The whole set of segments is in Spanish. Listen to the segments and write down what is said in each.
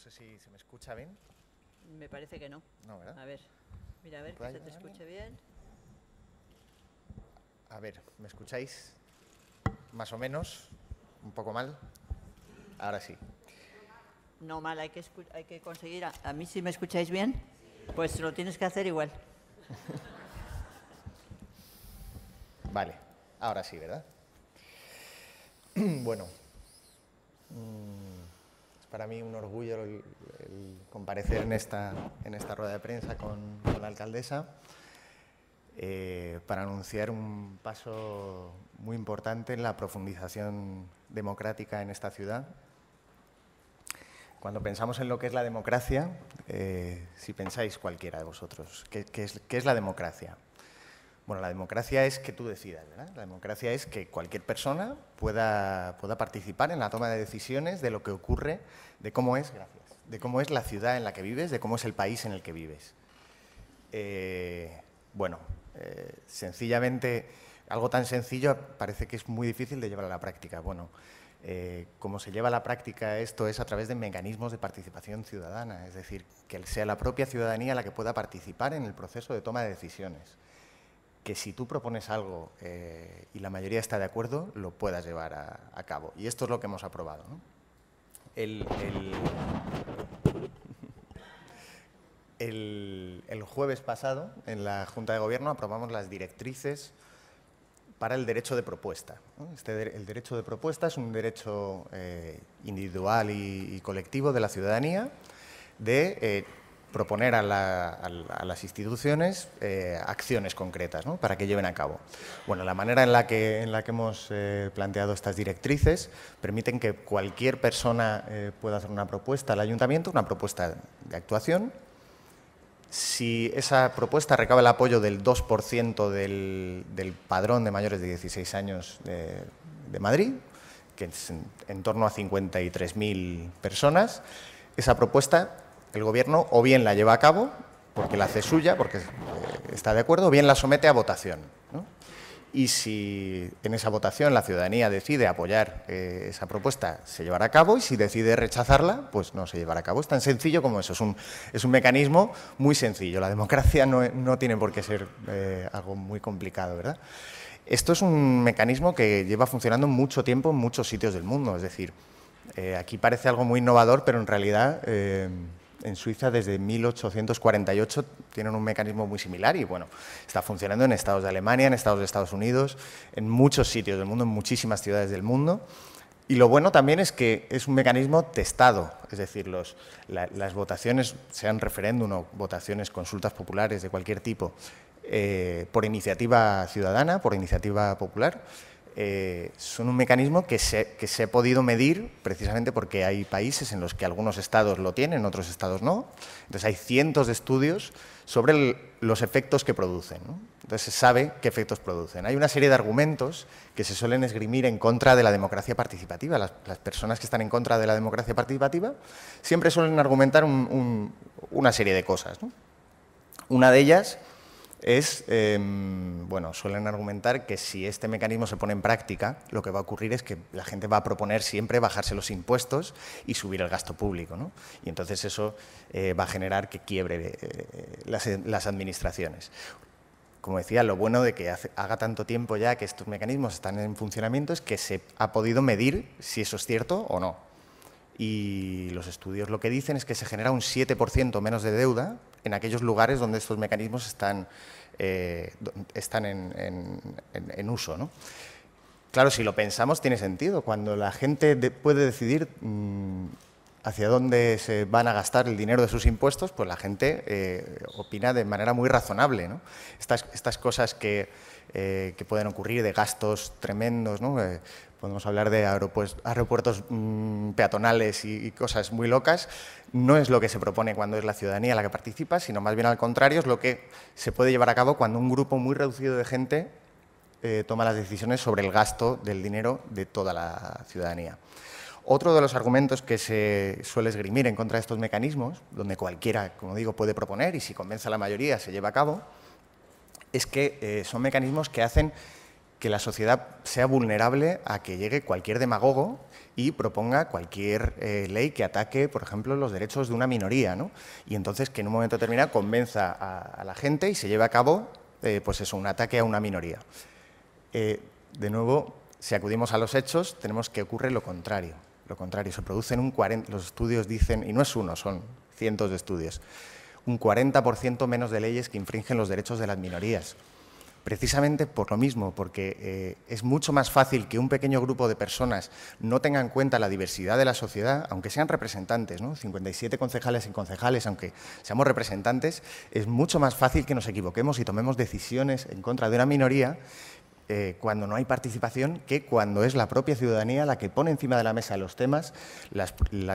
sé si se me escucha bien. Me parece que no. No, ¿verdad? A ver, mira, a ver que ¿Puede se te escuche bien. A ver, ¿me escucháis? Más o menos, un poco mal. Ahora sí. No mal, hay que, hay que conseguir. A, a mí si me escucháis bien, pues lo tienes que hacer igual. Vale, ahora sí, ¿verdad? Bueno, para mí un orgullo el, comparecer en esta, en esta rueda de prensa con, la alcaldesa eh, para anunciar un paso muy importante en la profundización democrática en esta ciudad. Cuando pensamos en lo que es la democracia, eh, si pensáis cualquiera de vosotros, ¿qué, qué es, qué es la democracia? Bueno, la democracia es que tú decidas, ¿verdad? La democracia es que cualquier persona pueda, pueda participar en la toma de decisiones de lo que ocurre, de cómo es, de cómo es la ciudad en la que vives, de cómo es el país en el que vives. Eh, bueno, eh, sencillamente, algo tan sencillo parece que es muy difícil de llevar a la práctica. Bueno, eh, como se lleva a la práctica esto es a través de mecanismos de participación ciudadana, es decir, que sea la propia ciudadanía la que pueda participar en el proceso de toma de decisiones que si tú propones algo eh, y la mayoría está de acuerdo, lo puedas llevar a, cabo. Y esto es lo que hemos aprobado. El, el- jueves pasado, en la Junta de Gobierno, aprobamos las directrices para el derecho de propuesta. Este el derecho de propuesta es un derecho eh, individual y, y colectivo de la ciudadanía de eh, proponer a, la- a la- a las instituciones eh, acciones concretas ¿no? para que lleven a cabo. Bueno, la manera en la que, hemos eh, planteado estas directrices permiten que cualquier persona eh, pueda hacer una propuesta al ayuntamiento, una propuesta de actuación, si esa propuesta recaba el apoyo del 2% del, padrón de mayores de 16 años de, Madrid, que es en torno a 53.000 personas, esa propuesta el Gobierno o bien la lleva a cabo, porque la hace suya, porque eh, está de acuerdo, o bien la somete a votación. Y si en esa votación la ciudadanía decide apoyar eh, esa propuesta, se llevará a cabo y si decide rechazarla, pues no se llevará a cabo. Es tan sencillo como eso, es un, mecanismo muy sencillo. La democracia no, tiene por qué ser eh, algo muy complicado, ¿verdad? Esto es un mecanismo que lleva funcionando mucho tiempo en muchos sitios del mundo, es decir, aquí parece algo muy innovador, pero en realidad en Suiza desde 1848 tienen un mecanismo muy similar y bueno, está funcionando en estados de Alemania, en estados de Estados Unidos, en muchos sitios del mundo, en muchísimas ciudades del mundo. Y lo bueno también es que es un mecanismo testado, es decir, los, la- las votaciones, sean referéndum o votaciones, consultas populares de cualquier tipo, eh, por iniciativa ciudadana, por iniciativa popular, eh, son un mecanismo que se, que se ha podido medir precisamente porque hay países en los que algunos estados lo tienen, otros estados no. Entonces hay cientos de estudios sobre los efectos que producen. ¿no? Entonces se sabe qué efectos producen. Hay una serie de argumentos que se suelen esgrimir en contra de la democracia participativa. Las, personas que están en contra de la democracia participativa siempre suelen argumentar un- un- una serie de cosas. Una de ellas es, eh, bueno, suelen argumentar que si este mecanismo se pone en práctica, lo que va a ocurrir es que la gente va a proponer siempre bajarse los impuestos y subir el gasto público, ¿no? Y entonces eso eh, va a generar que quiebre eh, las, las administraciones. Como decía, lo bueno de que hace- haga tanto tiempo ya que estos mecanismos están en funcionamiento es que se ha podido medir si eso es cierto o no. Y los estudios lo que dicen es que se genera un 7% menos de deuda en aquellos lugares donde estos mecanismos están, eh, están en, en- en- uso. ¿no? Claro, si lo pensamos tiene sentido. Cuando la gente de- puede decidir mm, hacia dónde se van a gastar el dinero de sus impuestos, pues la gente eh, opina de manera muy razonable. ¿no? Estas, estas cosas que, eh, que pueden ocurrir de gastos tremendos, ¿no? Eh, podemos hablar de aeropues- aeropuertos mm, peatonales y, y cosas muy locas, no es lo que se propone cuando es la ciudadanía la que participa, sino más bien al contrario, es lo que se puede llevar a cabo cuando un grupo muy reducido de gente eh, toma las decisiones sobre el gasto del dinero de toda la ciudadanía. Otro de los argumentos que se suele esgrimir en contra de estos mecanismos, donde cualquiera, como digo, puede proponer y si convence a la mayoría se lleva a cabo, es que eh, son mecanismos que hacen que la sociedad sea vulnerable a que llegue cualquier demagogo y proponga cualquier eh, ley que ataque, por ejemplo, los derechos de una minoría, ¿no? Y entonces que en un momento determinado convenza a, la gente y se lleve a cabo, eh, pues eso, un ataque a una minoría. Eh, de nuevo, si acudimos a los hechos, tenemos que ocurre lo contrario. Lo contrario, se producen un 40, los estudios dicen, y no es uno, son cientos de estudios, un 40% menos de leyes que infringen los derechos de las minorías precisamente por lo mismo, porque eh, es mucho más fácil que un pequeño grupo de personas no tenga en cuenta la diversidad de la sociedad, aunque sean representantes, ¿no? 57 concejales y concejales, aunque seamos representantes, es mucho más fácil que nos equivoquemos y tomemos decisiones en contra de una minoría eh, cuando no hay participación que cuando es la propia ciudadanía la que pone encima de la mesa los temas,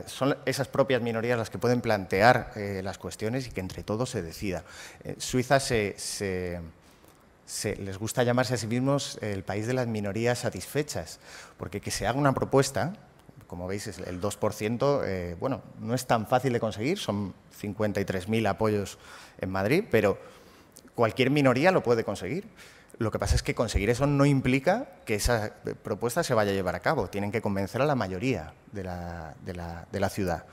son esas propias minorías las que pueden plantear eh, las cuestiones y que entre todos se decida. Suiza se les gusta llamarse a sí mismos el país de las minorías satisfechas, porque que se haga una propuesta, como veis es el 2%, eh, bueno, no es tan fácil de conseguir, son 53.000 apoyos en Madrid, pero cualquier minoría lo puede conseguir. Lo que pasa es que conseguir eso no implica que esa propuesta se vaya a llevar a cabo, tienen que convencer a la mayoría de la, de la ciudad.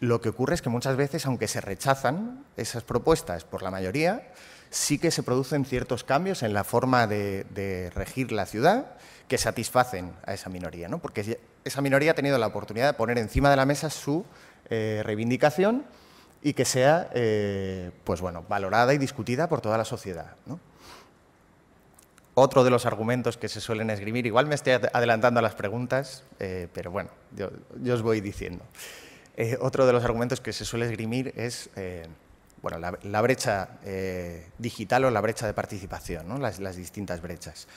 Lo que ocurre es que muchas veces, aunque se rechazan esas propuestas por la mayoría, sí que se producen ciertos cambios en la forma de, regir la ciudad que satisfacen a esa minoría, ¿no? porque esa minoría ha tenido la oportunidad de poner encima de la mesa su eh, reivindicación y que sea eh, pues bueno, valorada y discutida por toda la sociedad. Otro de los argumentos que se suelen esgrimir, igual me estoy adelantando a las preguntas, eh, pero bueno, yo, os voy diciendo. otro de los argumentos que se suele esgrimir es bueno, la, brecha eh, digital o la brecha de participación, las, distintas brechas.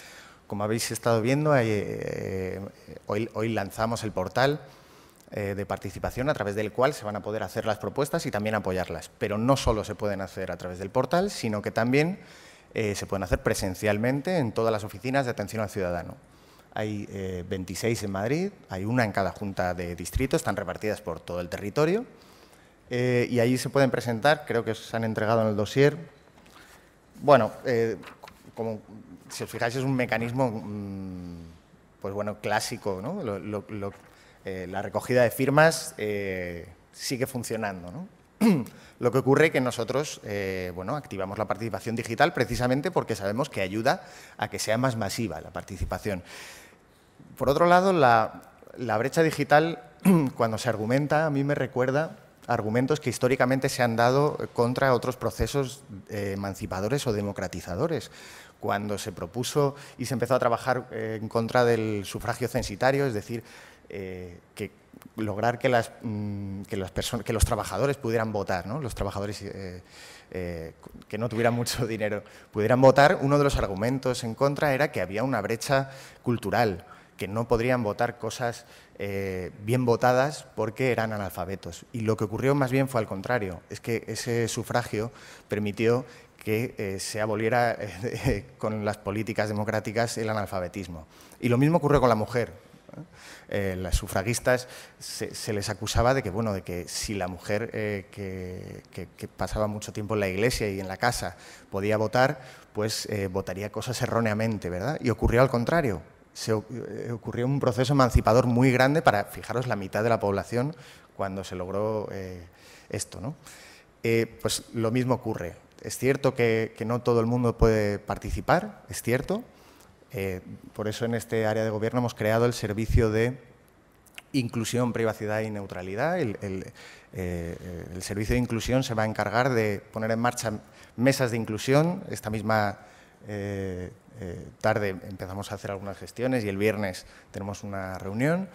Como habéis estado viendo, eh, hoy, lanzamos el portal eh, de participación a través del cual se van a poder hacer las propuestas y también apoyarlas. Pero no solo se pueden hacer a través del portal, sino que también se pueden hacer presencialmente en todas las oficinas de atención al ciudadano. Hay 26 en Madrid, hay una en cada junta de distrito, están repartidas por todo el territorio. Eh, y allí se pueden presentar, creo que se han entregado en el dossier. Bueno, eh, como si os fijáis es un mecanismo mm, pues bueno, clásico, ¿no? Eh, la recogida de firmas sigue funcionando. Lo que ocurre es que nosotros bueno, activamos la participación digital precisamente porque sabemos que ayuda a que sea más masiva la participación. Por otro lado, la, la brecha digital, cuando se argumenta, a mí me recuerda argumentos que históricamente se han dado contra otros procesos eh, emancipadores o democratizadores. Cuando se propuso y se empezó a trabajar eh, en contra del sufragio censitario, es decir, eh, que lograr mm, que los trabajadores pudieran votar, ¿no? los trabajadores que no tuvieran mucho dinero pudieran votar, uno de los argumentos en contra era que había una brecha cultural, que no podrían votar cosas eh, bien votadas porque eran analfabetos. Y lo que ocurrió más bien fue al contrario, es que ese sufragio permitió que eh, se aboliera eh, con las políticas democráticas el analfabetismo. Y lo mismo ocurrió con la mujer. las sufragistas se, les acusaba de que, bueno, de que si la mujer que, que, pasaba mucho tiempo en la iglesia y en la casa podía votar, pues votaría cosas erróneamente, ¿verdad? Y ocurrió al contrario se eh, ocurrió un proceso emancipador muy grande para, fijaros, la mitad de la población cuando se logró eh, esto. ¿no? Eh, pues lo mismo ocurre. Es cierto que, no todo el mundo puede participar, es cierto. por eso en este área de gobierno hemos creado el servicio de inclusión, privacidad y neutralidad. El, servicio de inclusión se va a encargar de poner en marcha mesas de inclusión. Esta misma eh, tarde empezamos a hacer algunas gestiones y el viernes tenemos una reunión.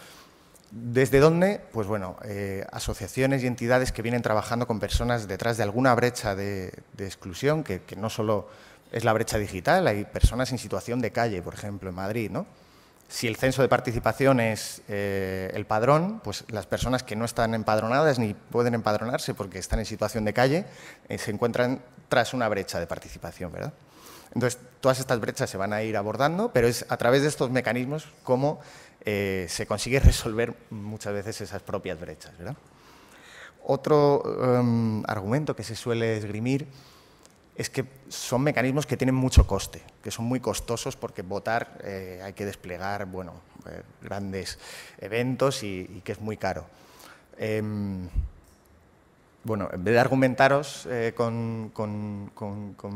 ¿Desde dónde? Pues bueno, eh, asociaciones y entidades que vienen trabajando con personas detrás de alguna brecha de, exclusión, que, no solo es la brecha digital, hay personas en situación de calle, por ejemplo, en Madrid, ¿no? Si el censo de participación es el padrón, pues las personas que no están empadronadas ni pueden empadronarse porque están en situación de calle, se encuentran tras una brecha de participación, ¿verdad? Entonces, todas estas brechas se van a ir abordando, pero es a través de estos mecanismos cómo eh, se consigue resolver muchas veces esas propias brechas. Otro em, argumento que se suele esgrimir es que son mecanismos que tienen mucho coste, que son muy costosos porque votar eh, hay que desplegar bueno, eh, grandes eventos y, que es muy caro. Bueno, en vez de argumentaros eh, con,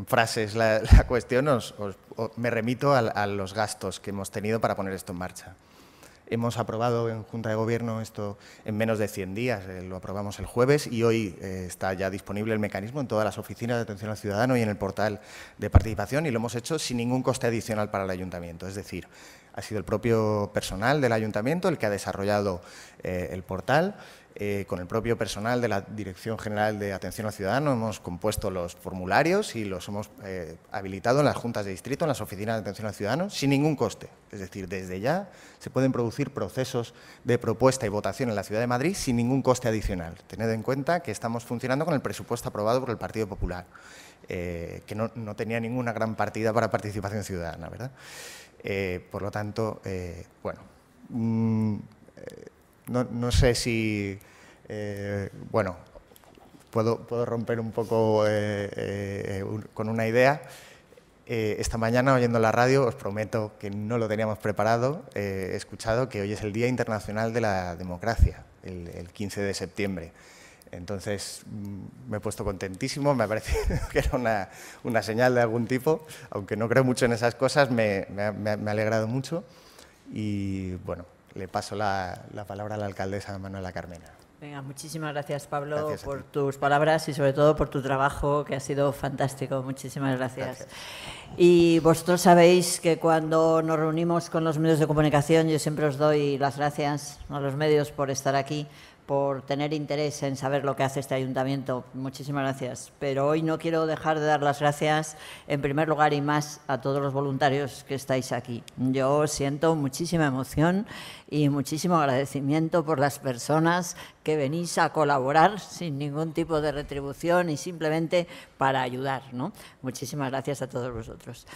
frases la, cuestión, me remito a los gastos que hemos tenido para poner esto en marcha. Hemos aprobado en Junta de Gobierno esto en menos de 100 días, eh, lo aprobamos el jueves y hoy eh, está ya disponible el mecanismo en todas las oficinas de atención al ciudadano y en el portal de participación y lo hemos hecho sin ningún coste adicional para el ayuntamiento. Es decir, ha sido el propio personal del ayuntamiento el que ha desarrollado eh, el portal eh, con el propio personal de la Dirección General de Atención al Ciudadano hemos compuesto los formularios y los hemos eh, habilitado en las juntas de distrito, en las oficinas de atención al ciudadano, sin ningún coste. Es decir, desde ya se pueden producir procesos de propuesta y votación en la Ciudad de Madrid sin ningún coste adicional. Tened en cuenta que estamos funcionando con el presupuesto aprobado por el Partido Popular, que no, tenía ninguna gran partida para participación ciudadana. ¿verdad? Por lo tanto, bueno, mm, no, sé si, eh, bueno, puedo, puedo, romper un poco eh, eh, con una idea. esta mañana, oyendo la radio, os prometo que no lo teníamos preparado, he escuchado que hoy es el Día Internacional de la Democracia, el, 15 de septiembre. Entonces mm, me he puesto contentísimo, me ha parecido que era una, señal de algún tipo, aunque no creo mucho en esas cosas, me, me ha alegrado mucho y bueno, le paso la, palabra a la alcaldesa Manuela Carmena. Venga, muchísimas gracias Pablo por tus palabras y sobre todo por tu trabajo que ha sido fantástico. Muchísimas gracias. Y vosotros sabéis que cuando nos reunimos con los medios de comunicación yo siempre os doy las gracias a los medios por estar aquí por tener interés en saber lo que hace este ayuntamiento. Muchísimas gracias. Pero hoy no quiero dejar de dar las gracias, en primer lugar y más, a todos los voluntarios que estáis aquí. Yo siento muchísima emoción y muchísimo agradecimiento por las personas que venís a colaborar sin ningún tipo de retribución y simplemente para ayudar. ¿no? Muchísimas gracias a todos vosotros.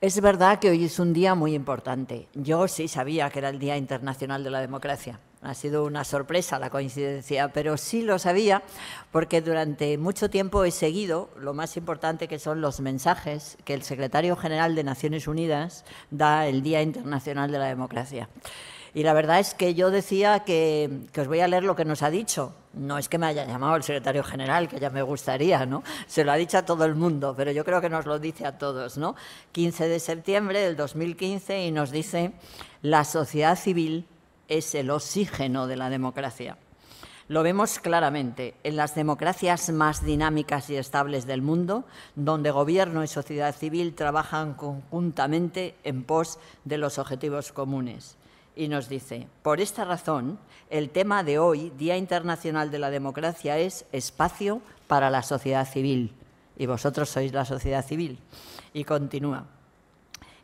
Es verdad que hoy es un día muy importante. Yo sí sabía que era el Día Internacional de la Democracia ha sido una sorpresa la coincidencia, pero sí lo sabía porque durante mucho tiempo he seguido lo más importante que son los mensajes que el secretario general de Naciones Unidas da el Día Internacional de la Democracia. Y la verdad es que yo decía que, os voy a leer lo que nos ha dicho. No es que me haya llamado el secretario general, que ya me gustaría, ¿no? Se lo ha dicho a todo el mundo, pero yo creo que nos lo dice a todos, ¿no? 15 de septiembre del 2015 y nos dice la sociedad civil es el oxígeno de la democracia. Lo vemos claramente en las democracias más dinámicas y estables del mundo, donde gobierno y sociedad civil trabajan conjuntamente en pos de los objetivos comunes. Y nos dice, por esta razón, el tema de hoy, Día Internacional de la Democracia, es espacio para la sociedad civil. Y vosotros sois la sociedad civil. Y continúa.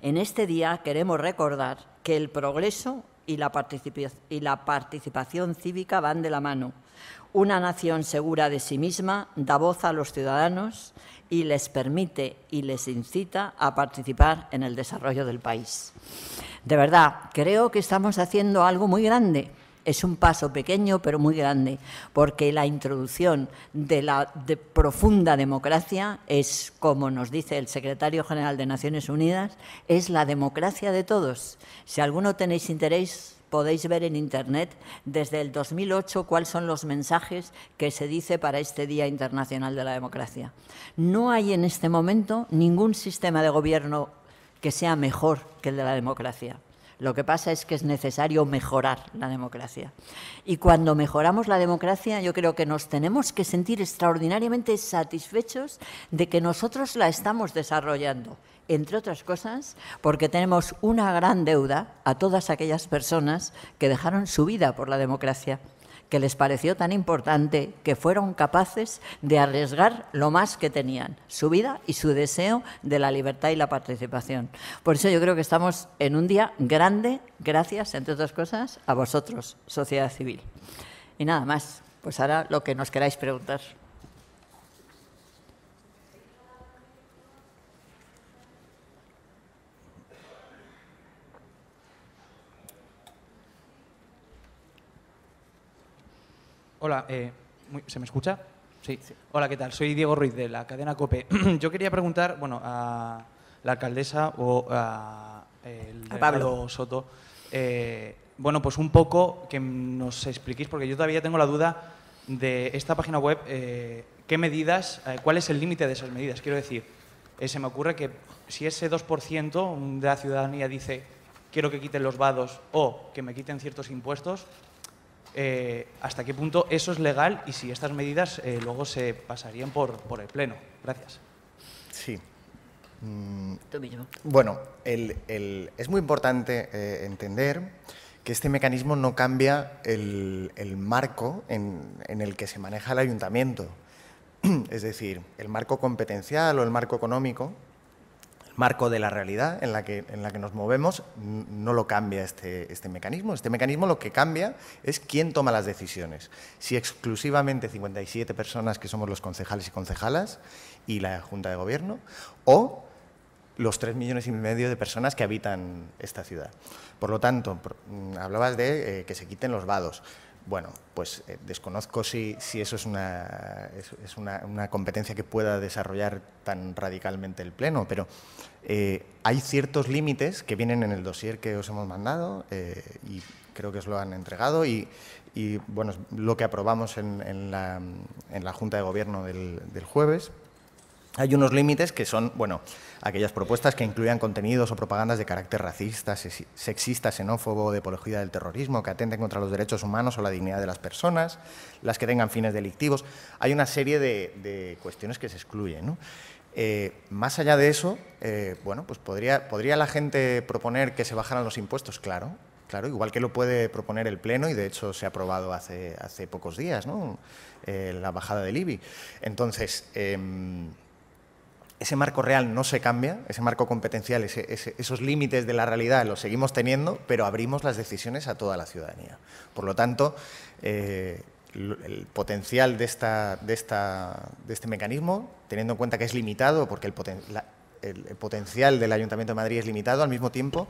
En este día queremos recordar que el progreso y la, participación cívica van de la mano. Una nación segura de sí misma da voz a los ciudadanos y les permite y les incita a participar en el desarrollo del país. De verdad, creo que estamos haciendo algo muy grande es un paso pequeño pero muy grande, porque la introducción de la profunda democracia es, como nos dice el secretario general de Naciones Unidas, es la democracia de todos. Si alguno tenéis interés, podéis ver en Internet desde el 2008 cuáles son los mensajes que se dice para este Día Internacional de la Democracia. No hay en este momento ningún sistema de gobierno que sea mejor que el de la democracia. Lo que pasa es que es necesario mejorar la democracia. Y cuando mejoramos la democracia, yo creo que nos tenemos que sentir extraordinariamente satisfechos de que nosotros la estamos desarrollando entre otras cosas, porque tenemos una gran deuda a todas aquellas personas que dejaron su vida por la democracia que les pareció tan importante que fueron capaces de arriesgar lo más que tenían, su vida y su deseo de la libertad y la participación. Por eso yo creo que estamos en un día grande, gracias, entre otras cosas, a vosotros, sociedad civil. Y nada más, pues ahora lo que nos queráis preguntar. Hola, eh, ¿se me escucha? Sí. Hola, ¿qué tal? Soy Diego Ruiz de la cadena COPE. Yo quería preguntar, bueno, a la alcaldesa o a el Pablo Soto, eh, bueno, pues un poco que nos expliquéis, porque yo todavía tengo la duda de esta página web, eh, qué medidas, eh, cuál es el límite de esas medidas. Quiero decir, se me ocurre que si ese 2% de la ciudadanía dice quiero que quiten los vados o que me quiten ciertos impuestos, eh, hasta qué punto eso es legal y si estas medidas eh, luego se pasarían por, por, el Pleno. Gracias. Sí. Mm, bueno, es muy importante eh, entender que este mecanismo no cambia el, marco en, en, el que se maneja el ayuntamiento. Es decir, el marco competencial o el marco económico marco de la realidad en la que, en la que nos movemos no lo cambia este, este mecanismo. Este mecanismo lo que cambia es quién toma las decisiones. Si exclusivamente 57 personas que somos los concejales y concejalas y la Junta de Gobierno o los 3 millones y medio de personas que habitan esta ciudad. Por lo tanto, mm, hablabas de eh, que se quiten los vados. Bueno, pues eh, desconozco si, eso es, una, es, una, competencia que pueda desarrollar tan radicalmente el Pleno, pero eh, hay ciertos límites que vienen en el dossier que os hemos mandado eh, y creo que os lo han entregado y, bueno, lo que aprobamos en, la, Junta de Gobierno del, del jueves. Hay unos límites que son, bueno, aquellas propuestas que incluyan contenidos o propagandas de carácter racista, sexista, xenófobo, de apología del terrorismo, que atenten contra los derechos humanos o la dignidad de las personas, las que tengan fines delictivos. Hay una serie de, cuestiones que se excluyen. Eh, más allá de eso, eh, bueno, pues podría, podría la gente proponer que se bajaran los impuestos, claro, claro, igual que lo puede proponer el Pleno y de hecho se ha aprobado hace, hace pocos días, ¿no? Eh, la bajada del IBI. Entonces, em, ese marco real no se cambia, ese marco competencial, esos límites de la realidad los seguimos teniendo, pero abrimos las decisiones a toda la ciudadanía. Por lo tanto, eh, el potencial de, este mecanismo, teniendo en cuenta que es limitado, porque el, potencial del Ayuntamiento de Madrid es limitado, al mismo tiempo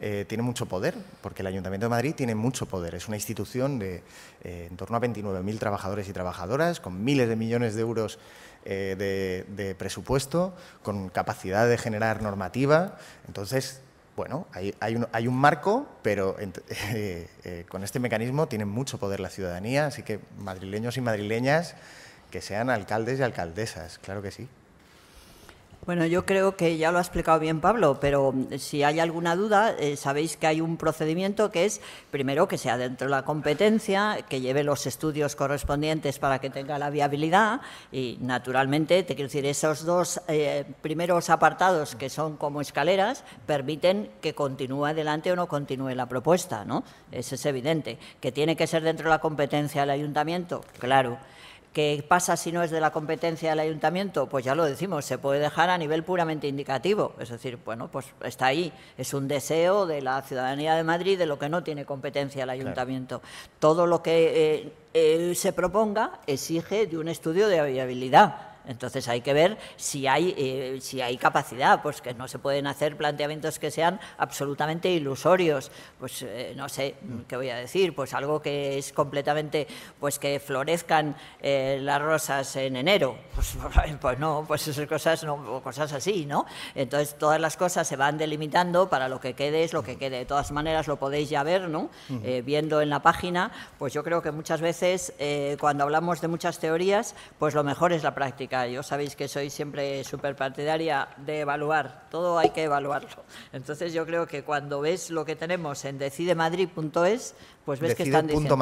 eh, tiene mucho poder, porque el Ayuntamiento de Madrid tiene mucho poder. Es una institución de eh, en torno a 29.000 trabajadores y trabajadoras, con miles de millones de euros eh, de, presupuesto, con capacidad de generar normativa. Entonces, bueno, hay, un, hay un, marco, pero eh, eh, con este mecanismo tiene mucho poder la ciudadanía, así que madrileños y madrileñas que sean alcaldes y alcaldesas, claro que sí. Bueno, yo creo que ya lo ha explicado bien Pablo, pero si hay alguna duda, eh, sabéis que hay un procedimiento que es, primero, que sea dentro de la competencia, que lleve los estudios correspondientes para que tenga la viabilidad y, naturalmente, te quiero decir, esos dos eh, primeros apartados que son como escaleras permiten que continúe adelante o no continúe la propuesta, ¿no? Eso es evidente. ¿Que tiene que ser dentro de la competencia del ayuntamiento? Claro. ¿Qué pasa si no es de la competencia del ayuntamiento? Pues ya lo decimos, se puede dejar a nivel puramente indicativo. Es decir, bueno, pues está ahí. Es un deseo de la ciudadanía de Madrid de lo que no tiene competencia el ayuntamiento. Todo lo que eh, eh, se proponga exige de un estudio de viabilidad entonces hay que ver si hay, eh, si hay capacidad, pues que no se pueden hacer planteamientos que sean absolutamente ilusorios. Pues eh, no sé, ¿qué voy a decir? Pues algo que es completamente, pues que florezcan eh, las rosas en enero. Pues, pues, no, pues esas cosas, no, cosas así, ¿no? Entonces todas las cosas se van delimitando para lo que quede es lo que quede. De todas maneras lo podéis ya ver, ¿no? viendo en la página, pues yo creo que muchas veces cuando hablamos de muchas teorías, pues lo mejor es la práctica yo sabéis que soy siempre súper partidaria de evaluar, todo hay que evaluarlo. Entonces yo creo que cuando ves lo que tenemos en decidemadrid.es, pues ves que están diciendo...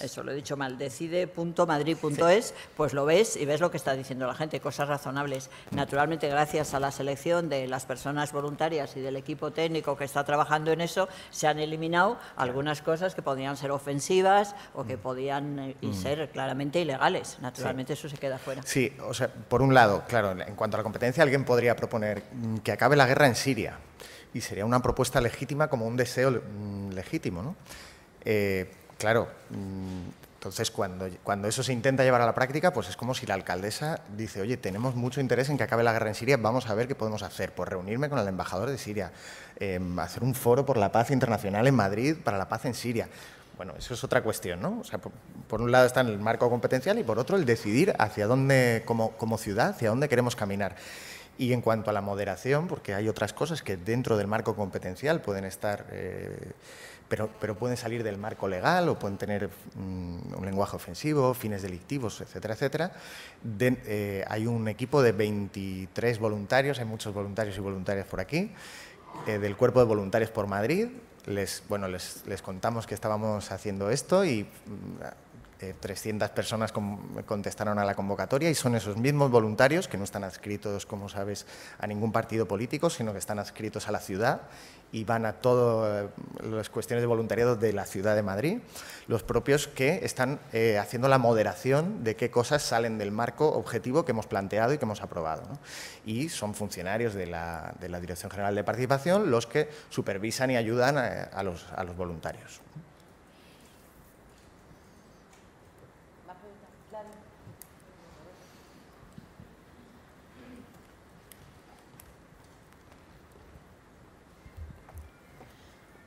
Eso, lo he dicho mal, decide.madrid.es, pues lo ves y ves lo que está diciendo la gente, cosas razonables. Naturalmente, gracias a la selección de las personas voluntarias y del equipo técnico que está trabajando en eso, se han eliminado algunas cosas que podían ser ofensivas o que mm. podían eh, mm. ser claramente ilegales. Naturalmente eso se queda fuera. Sí, o sea, por un lado, claro, en cuanto a la competencia, alguien podría proponer mm, que acabe la guerra en Siria y sería una propuesta legítima como un deseo legítimo, ¿no? Eh, claro, mm, entonces cuando, cuando eso se intenta llevar a la práctica, pues es como si la alcaldesa dice, oye, tenemos mucho interés en que acabe la guerra en Siria, vamos a ver qué podemos hacer. Pues reunirme con el embajador de Siria, em, hacer un foro por la paz internacional en Madrid para la paz en Siria. Bueno, eso es otra cuestión, ¿no? O sea, por, un lado está el marco competencial y por otro el decidir hacia dónde, como, como ciudad, hacia dónde queremos caminar. Y en cuanto a la moderación, porque hay otras cosas que dentro del marco competencial pueden estar, eh, pero, pero, pueden salir del marco legal o pueden tener mm, un lenguaje ofensivo, fines delictivos, etcétera, etcétera. Eh, hay un equipo de 23 voluntarios, hay muchos voluntarios y voluntarias por aquí, eh, del Cuerpo de Voluntarios por Madrid. Les, bueno, les, les contamos que estábamos haciendo esto y mm, 300 eh, personas contestaron a la convocatoria y son esos mismos voluntarios que no están adscritos, como sabes, a ningún partido político, sino que están adscritos a la ciudad y van a todas eh, las cuestiones de voluntariado de la ciudad de Madrid, los propios que están eh, haciendo la moderación de qué cosas salen del marco objetivo que hemos planteado y que hemos aprobado. Y son funcionarios de la, Dirección General de Participación los que supervisan y ayudan a los voluntarios.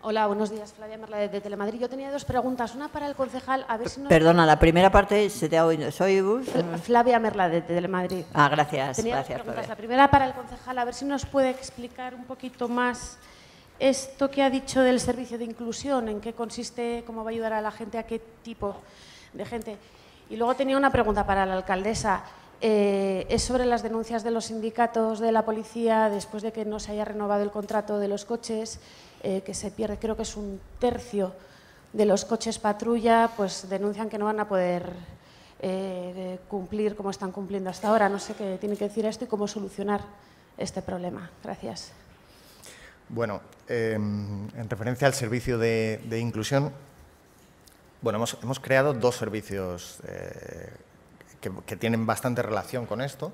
Hola, buenos días. Flavia Merla de, Telemadrid. Yo tenía dos preguntas. Una para el concejal, a ver si Perdona, la primera parte se te ha oído. ¿Soy? Flavia Merla de, Telemadrid. Ah, gracias. Tenía gracias, preguntas. La primera para el concejal, a ver si nos puede explicar un poquito más esto que ha dicho del servicio de inclusión, en qué consiste, cómo va a ayudar a la gente, a qué tipo de gente. Y luego tenía una pregunta para la alcaldesa. Eh, es sobre las denuncias de los sindicatos de la policía después de que no se haya renovado el contrato de los coches eh, que se pierde, creo que es un tercio de los coches patrulla, pues denuncian que no van a poder eh, cumplir como están cumpliendo hasta ahora. No sé qué tiene que decir esto y cómo solucionar este problema. Gracias. Bueno, en referencia al servicio de, inclusión, bueno, hemos, creado dos servicios que, tienen bastante relación con esto.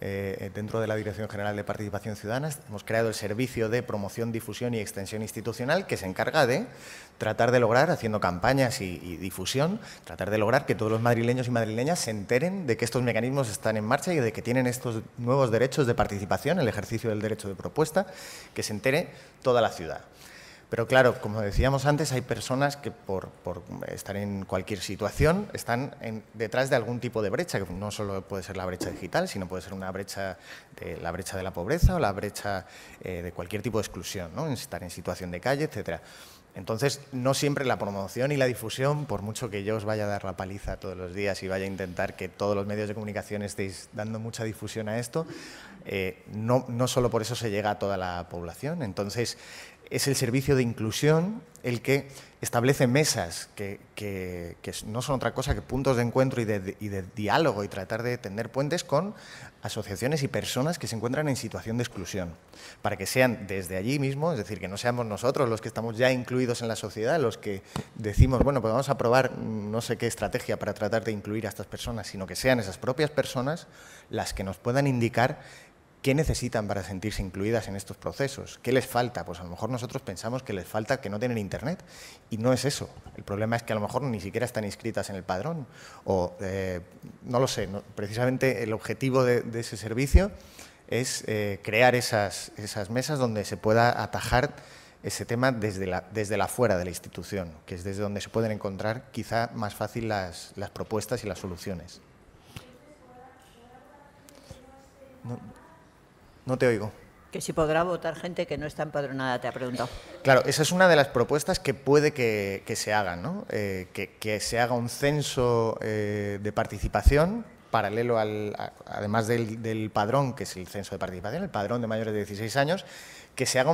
Eh, dentro de la Dirección General de Participación Ciudadana hemos creado el Servicio de Promoción, Difusión y Extensión Institucional que se encarga de tratar de lograr, haciendo campañas y, difusión, tratar de lograr que todos los madrileños y madrileñas se enteren de que estos mecanismos están en marcha y de que tienen estos nuevos derechos de participación, el ejercicio del derecho de propuesta, que se entere toda la ciudad. Pero claro, como decíamos antes, hay personas que por, estar en cualquier situación están detrás de algún tipo de brecha, que no solo puede ser la brecha digital, sino puede ser una brecha de la brecha de la pobreza o la brecha eh, de cualquier tipo de exclusión, ¿no? estar en situación de calle, etcétera. Entonces, no siempre la promoción y la difusión, por mucho que yo os vaya a dar la paliza todos los días y vaya a intentar que todos los medios de comunicación estéis dando mucha difusión a esto, eh, no, no solo por eso se llega a toda la población. Entonces, es el servicio de inclusión el que establece mesas que, no son otra cosa que puntos de encuentro y de, diálogo y tratar de tender puentes con asociaciones y personas que se encuentran en situación de exclusión, para que sean desde allí mismo, es decir, que no seamos nosotros los que estamos ya incluidos en la sociedad, los que decimos, bueno, pues vamos a probar no sé qué estrategia para tratar de incluir a estas personas, sino que sean esas propias personas las que nos puedan indicar ¿Qué necesitan para sentirse incluidas en estos procesos? ¿Qué les falta? Pues a lo mejor nosotros pensamos que les falta que no tienen internet y no es eso. El problema es que a lo mejor ni siquiera están inscritas en el padrón o eh, no lo sé. Precisamente el objetivo de, ese servicio es eh, crear esas, esas mesas donde se pueda atajar ese tema desde la, desde la fuera de la institución, que es desde donde se pueden encontrar quizá más fácil las, las propuestas y las soluciones. Te oigo. Que si podrá votar gente que no está empadronada, te ha preguntado. Claro, esa es una de las propuestas que puede que, se hagan, ¿no? Eh, que, se haga un censo eh, de participación paralelo al, además del, padrón, que es el censo de participación, el padrón de mayores de 16 años, que se haga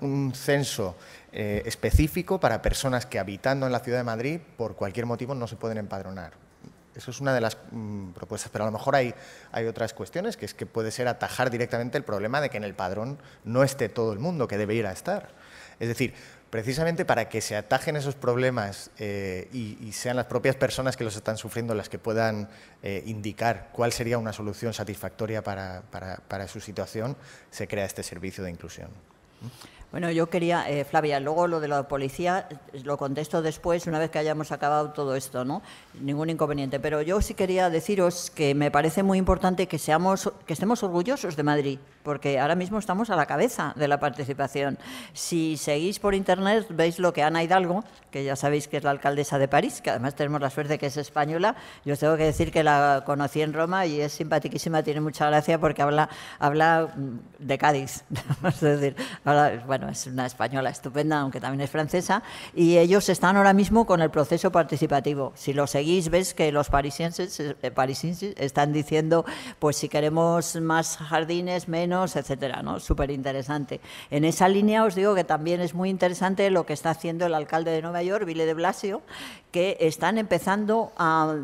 un, censo eh, específico para personas que habitando en la ciudad de Madrid por cualquier motivo no se pueden empadronar. Eso es una de las mm, propuestas, pero a lo mejor hay, otras cuestiones, que es que puede ser atajar directamente el problema de que en el padrón no esté todo el mundo que debe ir a estar. Es decir, precisamente para que se atajen esos problemas eh, y, sean las propias personas que los están sufriendo las que puedan eh, indicar cuál sería una solución satisfactoria para, su situación, se crea este servicio de inclusión. Bueno, yo quería, eh, Flavia, luego lo de la policía lo contesto después, una vez que hayamos acabado todo esto, ¿no? Ningún inconveniente. Pero yo sí quería deciros que me parece muy importante que seamos, que estemos orgullosos de Madrid, porque ahora mismo estamos a la cabeza de la participación. Si seguís por internet, veis lo que Ana Hidalgo, que ya sabéis que es la alcaldesa de París, que además tenemos la suerte que es española. Yo os tengo que decir que la conocí en Roma y es simpaticísima, tiene mucha gracia porque habla, habla mm, de Cádiz. es decir, bueno, es una española estupenda, aunque también es francesa, y ellos están ahora mismo con el proceso participativo. Si lo seguís, ves que los parisienses, eh, parisienses están diciendo, pues si queremos más jardines, menos, etcétera, ¿no? Súper interesante. En esa línea os digo que también es muy interesante lo que está haciendo el alcalde de Nueva York, Ville de Blasio, que están empezando a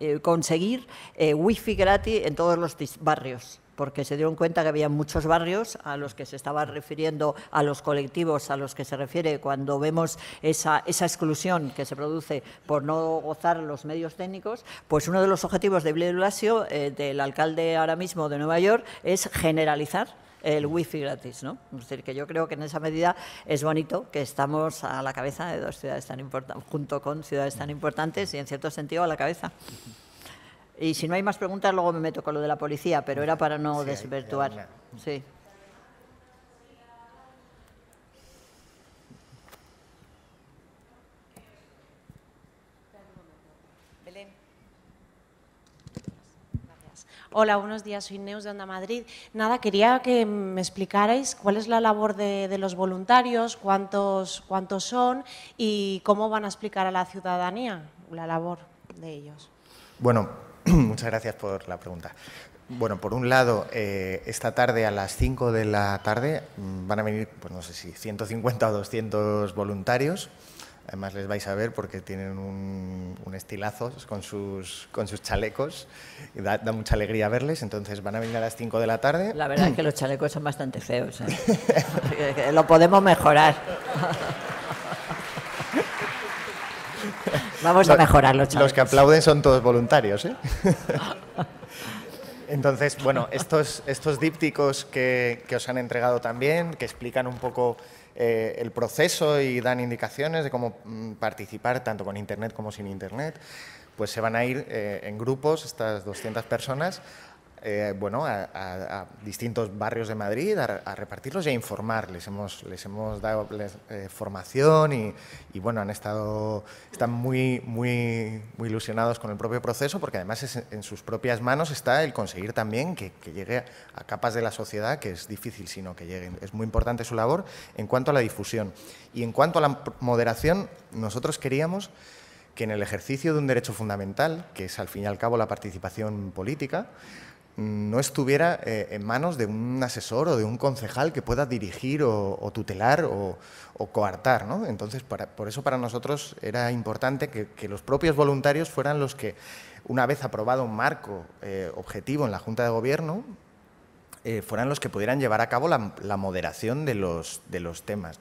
eh, conseguir eh, wifi gratis en todos los barrios porque se dieron cuenta que había muchos barrios a los que se estaba refiriendo, a los colectivos a los que se refiere cuando vemos esa, esa exclusión que se produce por no gozar los medios técnicos, pues uno de los objetivos de Blasio, eh, del alcalde ahora mismo de Nueva York, es generalizar el wifi gratis, ¿no? Es decir, que yo creo que en esa medida es bonito que estamos a la cabeza de dos ciudades tan importantes, junto con ciudades tan importantes y en cierto sentido a la cabeza. Y si no hay más preguntas, luego me meto con lo de la policía, pero era para no desvirtuar. Sí. Hola, buenos días. Soy Neus de Onda Madrid. Nada, quería que me explicarais cuál es la labor de, de, los voluntarios, cuántos, cuántos son y cómo van a explicar a la ciudadanía la labor de ellos. Bueno, Muchas gracias por la pregunta. Bueno, por un lado, eh, esta tarde a las 5 de la tarde mm, van a venir, pues no sé si 150 o 200 voluntarios. Además les vais a ver porque tienen un, estilazo con sus, con sus chalecos. Y da, mucha alegría verles. Entonces van a venir a las 5 de la tarde. La verdad es que los chalecos son bastante feos. ¿eh? Lo podemos mejorar. Vamos a mejorarlo, chavales. Los que aplauden son todos voluntarios, ¿eh? Entonces, bueno, estos, estos dípticos que, os han entregado también, que explican un poco eh, el proceso y dan indicaciones de cómo mm, participar tanto con Internet como sin Internet, pues se van a ir eh, en grupos, estas 200 personas, eh, bueno, a, distintos barrios de Madrid a, repartirlos y a informar. Les hemos, les hemos dado eh, formación y, bueno, han estado, están muy, muy, muy ilusionados con el propio proceso porque además en sus propias manos está el conseguir también que, que, llegue a capas de la sociedad que es difícil sino que lleguen. Es muy importante su labor en cuanto a la difusión. Y en cuanto a la moderación, nosotros queríamos que en el ejercicio de un derecho fundamental, que es al fin y al cabo la participación política, no estuviera eh, en manos de un asesor o de un concejal que pueda dirigir o, tutelar o, coartar. ¿no? Entonces, por eso para nosotros era importante que, los propios voluntarios fueran los que, una vez aprobado un marco eh, objetivo en la Junta de Gobierno, eh, fueran los que pudieran llevar a cabo la, moderación de los, de los temas.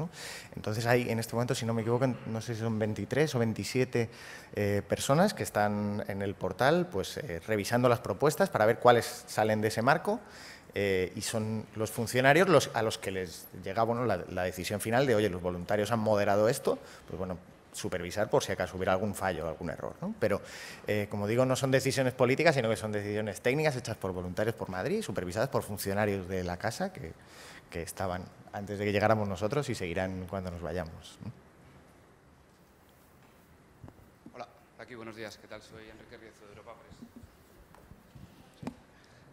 Entonces hay en este momento, si no me equivoco, no sé si son 23 o 27 eh, personas que están en el portal pues, eh, revisando las propuestas para ver cuáles salen de ese marco. y son los funcionarios a los que les llega bueno, la, la, decisión final de, oye, los voluntarios han moderado esto, pues bueno, supervisar por si acaso hubiera algún fallo, algún error. ¿no? Pero, eh, como digo, no son decisiones políticas, sino que son decisiones técnicas hechas por voluntarios por Madrid, supervisadas por funcionarios de la casa que, que estaban antes de que llegáramos nosotros y seguirán cuando nos vayamos. Hola, aquí buenos días. ¿Qué tal? Soy Enrique Riezo de Europa Press.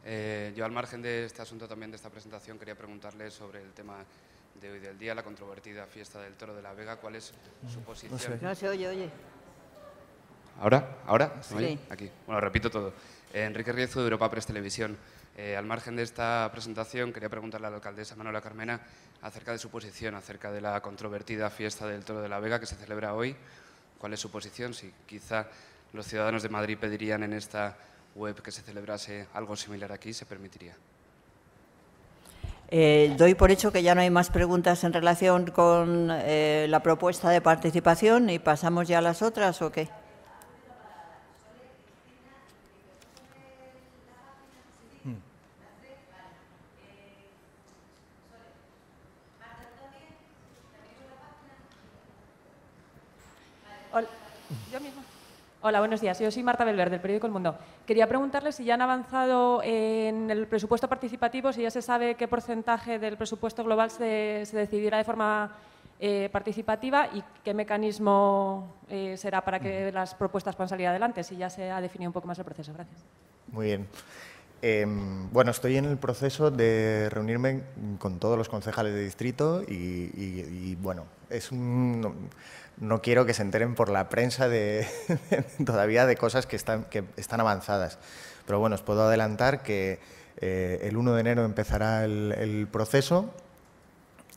Eh, yo, al margen de este asunto también, de esta presentación, quería preguntarle sobre el tema de hoy del día, la controvertida fiesta del Toro de la Vega. ¿Cuál es su posición? No, se oye, oye. ¿Ahora? ¿Ahora? Sí. Aquí. Bueno, repito todo. Eh, Enrique Riezo, de Europa Press Televisión. Eh, al margen de esta presentación, quería preguntarle a la alcaldesa Manuela Carmena acerca de su posición, acerca de la controvertida fiesta del Toro de la Vega que se celebra hoy. ¿Cuál es su posición? Si quizá los ciudadanos de Madrid pedirían en esta web que se celebrase algo similar aquí, ¿se permitiría? Eh, doy por hecho que ya no hay más preguntas en relación con eh, la propuesta de participación y pasamos ya a las otras o qué. Hola, buenos días. Yo soy Marta Belver, del periódico El Mundo. Quería preguntarle si ya han avanzado en el presupuesto participativo, si ya se sabe qué porcentaje del presupuesto global se, decidirá de forma eh, participativa y qué mecanismo eh, será para que las propuestas puedan salir adelante, si ya se ha definido un poco más el proceso. Gracias. Muy bien. Em, bueno, estoy en el proceso de reunirme con todos los concejales de distrito y, bueno, es no, quiero que se enteren por la prensa de, todavía de cosas que están, que están avanzadas. Pero bueno, os puedo adelantar que eh, el 1 de enero empezará el, proceso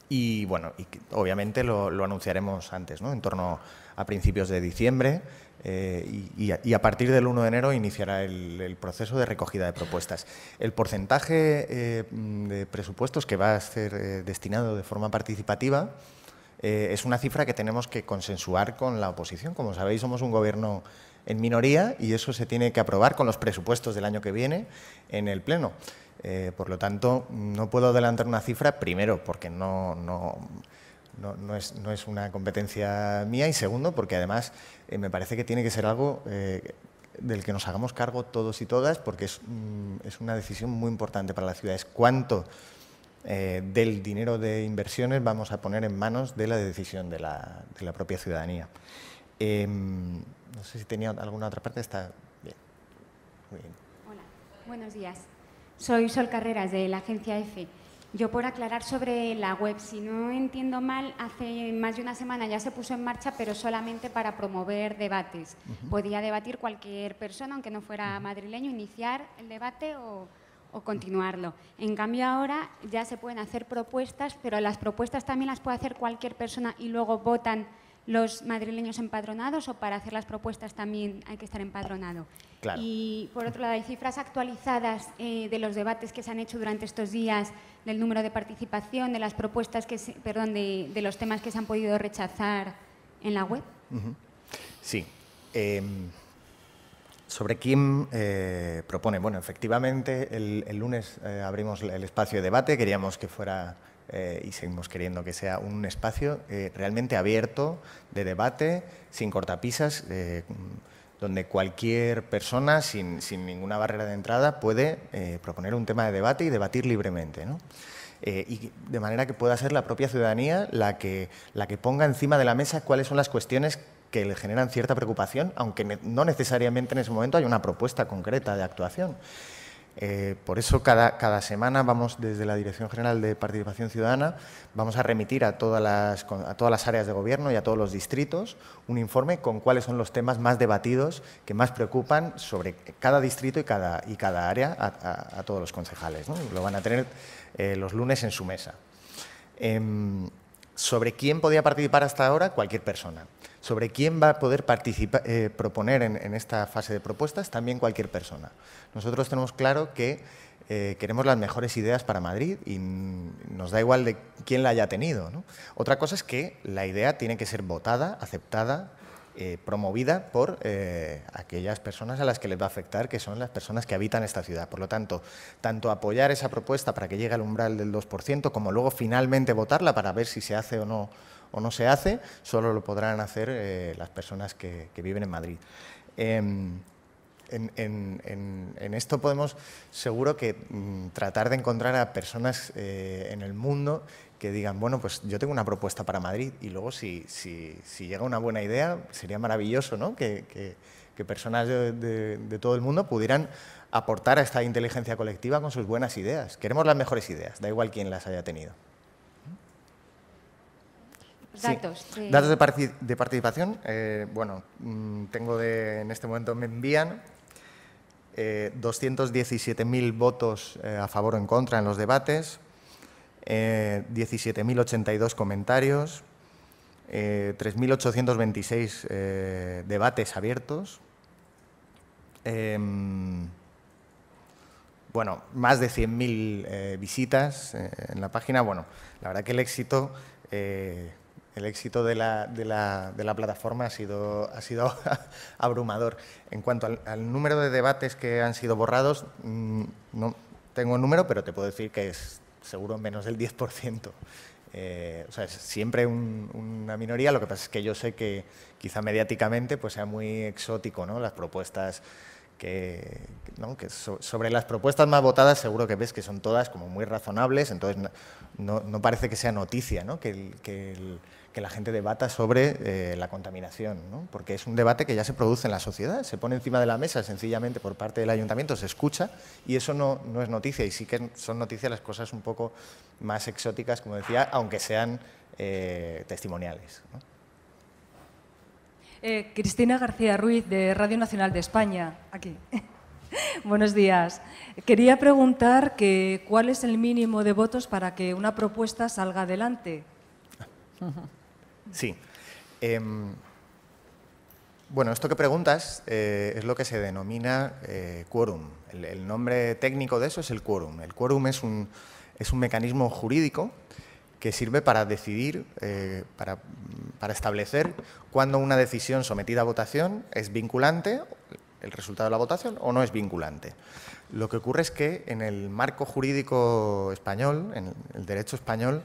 y bueno, y obviamente lo, anunciaremos antes, ¿no? en torno a principios de diciembre. Eh, y, a, partir del 1 de enero iniciará el, proceso de recogida de propuestas. El porcentaje eh, de presupuestos que va a ser destinado de forma participativa es una cifra que tenemos que consensuar con la oposición. Como sabéis, somos un gobierno en minoría y eso se tiene que aprobar con los presupuestos del año que viene en el Pleno. por lo tanto, no puedo adelantar una cifra, primero, porque no, no no, es, no, es, una competencia mía y segundo, porque además eh, me parece que tiene que ser algo eh, del que nos hagamos cargo todos y todas, porque es, mm, es una decisión muy importante para la ciudad. Es cuánto eh, del dinero de inversiones vamos a poner en manos de la decisión de la, de la propia ciudadanía. Em, no sé si tenía alguna otra parte. Está bien. Muy bien. Hola, buenos días. Soy Sol Carreras de la agencia EFE. Yo por aclarar sobre la web, si no entiendo mal, hace más de una semana ya se puso en marcha, pero solamente para promover debates. Podía debatir cualquier persona, aunque no fuera madrileño, iniciar el debate o, o continuarlo. En cambio ahora ya se pueden hacer propuestas, pero las propuestas también las puede hacer cualquier persona y luego votan los madrileños empadronados o para hacer las propuestas también hay que estar empadronado. Y por otro lado, hay cifras actualizadas eh, de los debates que se han hecho durante estos días, del número de participación, de las propuestas que perdón, de, los temas que se han podido rechazar en la web. Sí. Em, ¿Sobre quién eh, propone? Bueno, efectivamente, el, lunes eh, abrimos el espacio de debate, queríamos que fuera eh, y seguimos queriendo que sea un espacio eh, realmente abierto de debate, sin cortapisas, donde cualquier persona, sin, ninguna barrera de entrada, puede proponer un tema de debate y debatir libremente. y de manera que pueda ser la propia ciudadanía la que, la que ponga encima de la mesa cuáles son las cuestiones que le generan cierta preocupación, aunque no necesariamente en ese momento hay una propuesta concreta de actuación. Eh, por eso cada, semana vamos desde la Dirección General de Participación Ciudadana, vamos a remitir a todas, las, a todas las áreas de gobierno y a todos los distritos un informe con cuáles son los temas más debatidos que más preocupan sobre cada distrito y cada, y cada área a, todos los concejales. Lo van a tener eh, los lunes en su mesa. Em, ¿Sobre quién podía participar hasta ahora? Cualquier persona. ¿Sobre quién va a poder participar, eh, proponer en, esta fase de propuestas? También cualquier persona. Nosotros tenemos claro que eh, queremos las mejores ideas para Madrid y nos da igual de quién la haya tenido. Otra cosa es que la idea tiene que ser votada, aceptada, eh, promovida por aquellas personas a las que les va a afectar, que son las personas que habitan esta ciudad. Por lo tanto, tanto apoyar esa propuesta para que llegue al umbral del 2%, como luego finalmente votarla para ver si se hace o no o no se hace, solo lo podrán hacer eh, las personas que, viven en Madrid. Em, en, esto podemos seguro que mm, tratar de encontrar a personas eh, en el mundo que digan, bueno, pues yo tengo una propuesta para Madrid y luego si, si, llega una buena idea sería maravilloso ¿no? que, personas de, todo el mundo pudieran aportar a esta inteligencia colectiva con sus buenas ideas. Queremos las mejores ideas, da igual quién las haya tenido. Datos. Datos de, participación. Eh, bueno, mm, tengo de, en este momento me envían 217.000 eh, votos eh, a favor o en contra en los debates, 17.082 comentarios, 3.826 debates abiertos. Em, bueno, más de 100.000 visitas en la página. Bueno, la verdad que el éxito el éxito de la, de la, de la plataforma ha sido, ha sido abrumador. En cuanto al, número de debates que han sido borrados, mm, no tengo un número, pero te puedo decir que es seguro menos del 10%. eh, o sea, es siempre una minoría, lo que pasa es que yo sé que quizá mediáticamente pues sea muy exótico, ¿no? Las propuestas que, que sobre las propuestas más votadas seguro que ves que son todas como muy razonables, entonces no, no parece que sea noticia, ¿no? Que, que el, que la gente debata sobre eh, la contaminación, ¿no? porque es un debate que ya se produce en la sociedad, se pone encima de la mesa sencillamente por parte del ayuntamiento, se escucha y eso no, no es noticia y sí que son noticias las cosas un poco más exóticas, como decía, aunque sean eh, testimoniales. Eh, Cristina García Ruiz, de Radio Nacional de España, aquí. Buenos días. Quería preguntar que, cuál es el mínimo de votos para que una propuesta salga adelante. Sí. Em, bueno, esto que preguntas eh, es lo que se denomina eh, quórum. El, nombre técnico de eso es el quórum. El quórum es un, es un mecanismo jurídico que sirve para decidir, eh, para, para, establecer cuándo una decisión sometida a votación es vinculante, el resultado de la votación, o no es vinculante. Lo que ocurre es que en el marco jurídico español, en el derecho español,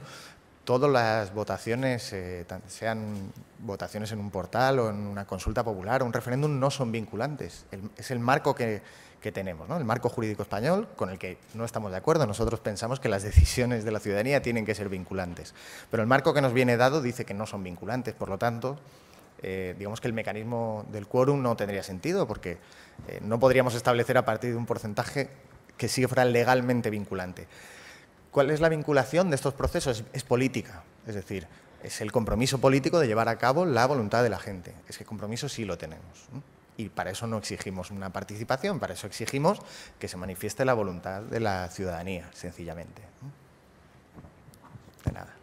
todas las votaciones, eh, sean votaciones en un portal o en una consulta popular o un referéndum, no son vinculantes. es el marco que, tenemos, el marco jurídico español, con el que no estamos de acuerdo. Nosotros pensamos que las decisiones de la ciudadanía tienen que ser vinculantes. Pero el marco que nos viene dado dice que no son vinculantes. Por lo tanto, eh, digamos que el mecanismo del quórum no tendría sentido, porque eh, no podríamos establecer a partir de un porcentaje que sí fuera legalmente vinculante. ¿Cuál es la vinculación de estos procesos? Es, política, es decir, es el compromiso político de llevar a cabo la voluntad de la gente. Es que compromiso sí lo tenemos. Y para eso no exigimos una participación, para eso exigimos que se manifieste la voluntad de la ciudadanía, sencillamente. De nada.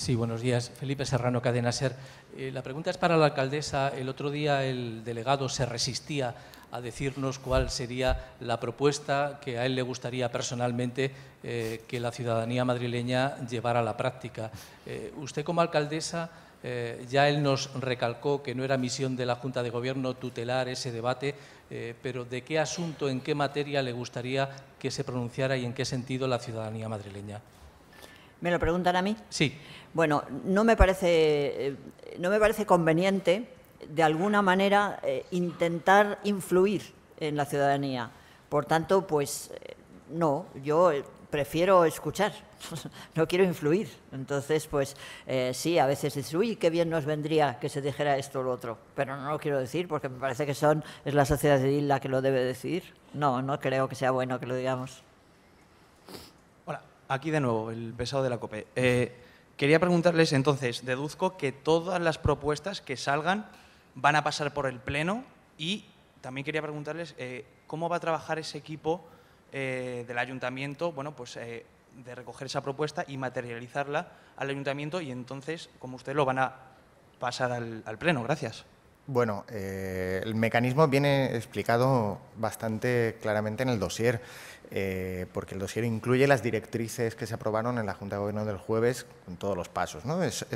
Sí, buenos días. Felipe Serrano, Cadena Ser. Eh, la pregunta es para la alcaldesa. El otro día el delegado se resistía a decirnos cuál sería la propuesta que a él le gustaría personalmente eh, que la ciudadanía madrileña llevara a la práctica. Eh, usted como alcaldesa, eh, ya él nos recalcó que no era misión de la Junta de Gobierno tutelar ese debate, pero ¿de qué asunto, en qué materia le gustaría que se pronunciara y en qué sentido la ciudadanía madrileña? ¿Me lo preguntan a mí? Sí. Bueno, no me parece, no me parece conveniente de alguna manera eh, intentar influir en la ciudadanía. Por tanto, pues eh, no, yo eh, prefiero escuchar, no quiero influir. Entonces, pues sí, a veces dices, uy, qué bien nos vendría que se dijera esto o lo otro, pero no lo quiero decir porque me parece que son, es la sociedad civil la que lo debe decidir. No, no creo que sea bueno que lo digamos. Hola, aquí de nuevo, el pesado de la COPE. quería preguntarles entonces, deduzco que todas las propuestas que salgan van a pasar por el Pleno y también quería preguntarles eh, cómo va a trabajar ese equipo eh, del Ayuntamiento, bueno, pues eh, de recoger esa propuesta y materializarla al Ayuntamiento y entonces, como ustedes lo van a pasar al, Pleno. Gracias. Bueno, el mecanismo viene explicado bastante claramente en el dossier, porque el dossier incluye las directrices que se aprobaron en la Junta de Gobierno del jueves con todos los pasos. ¿no? es,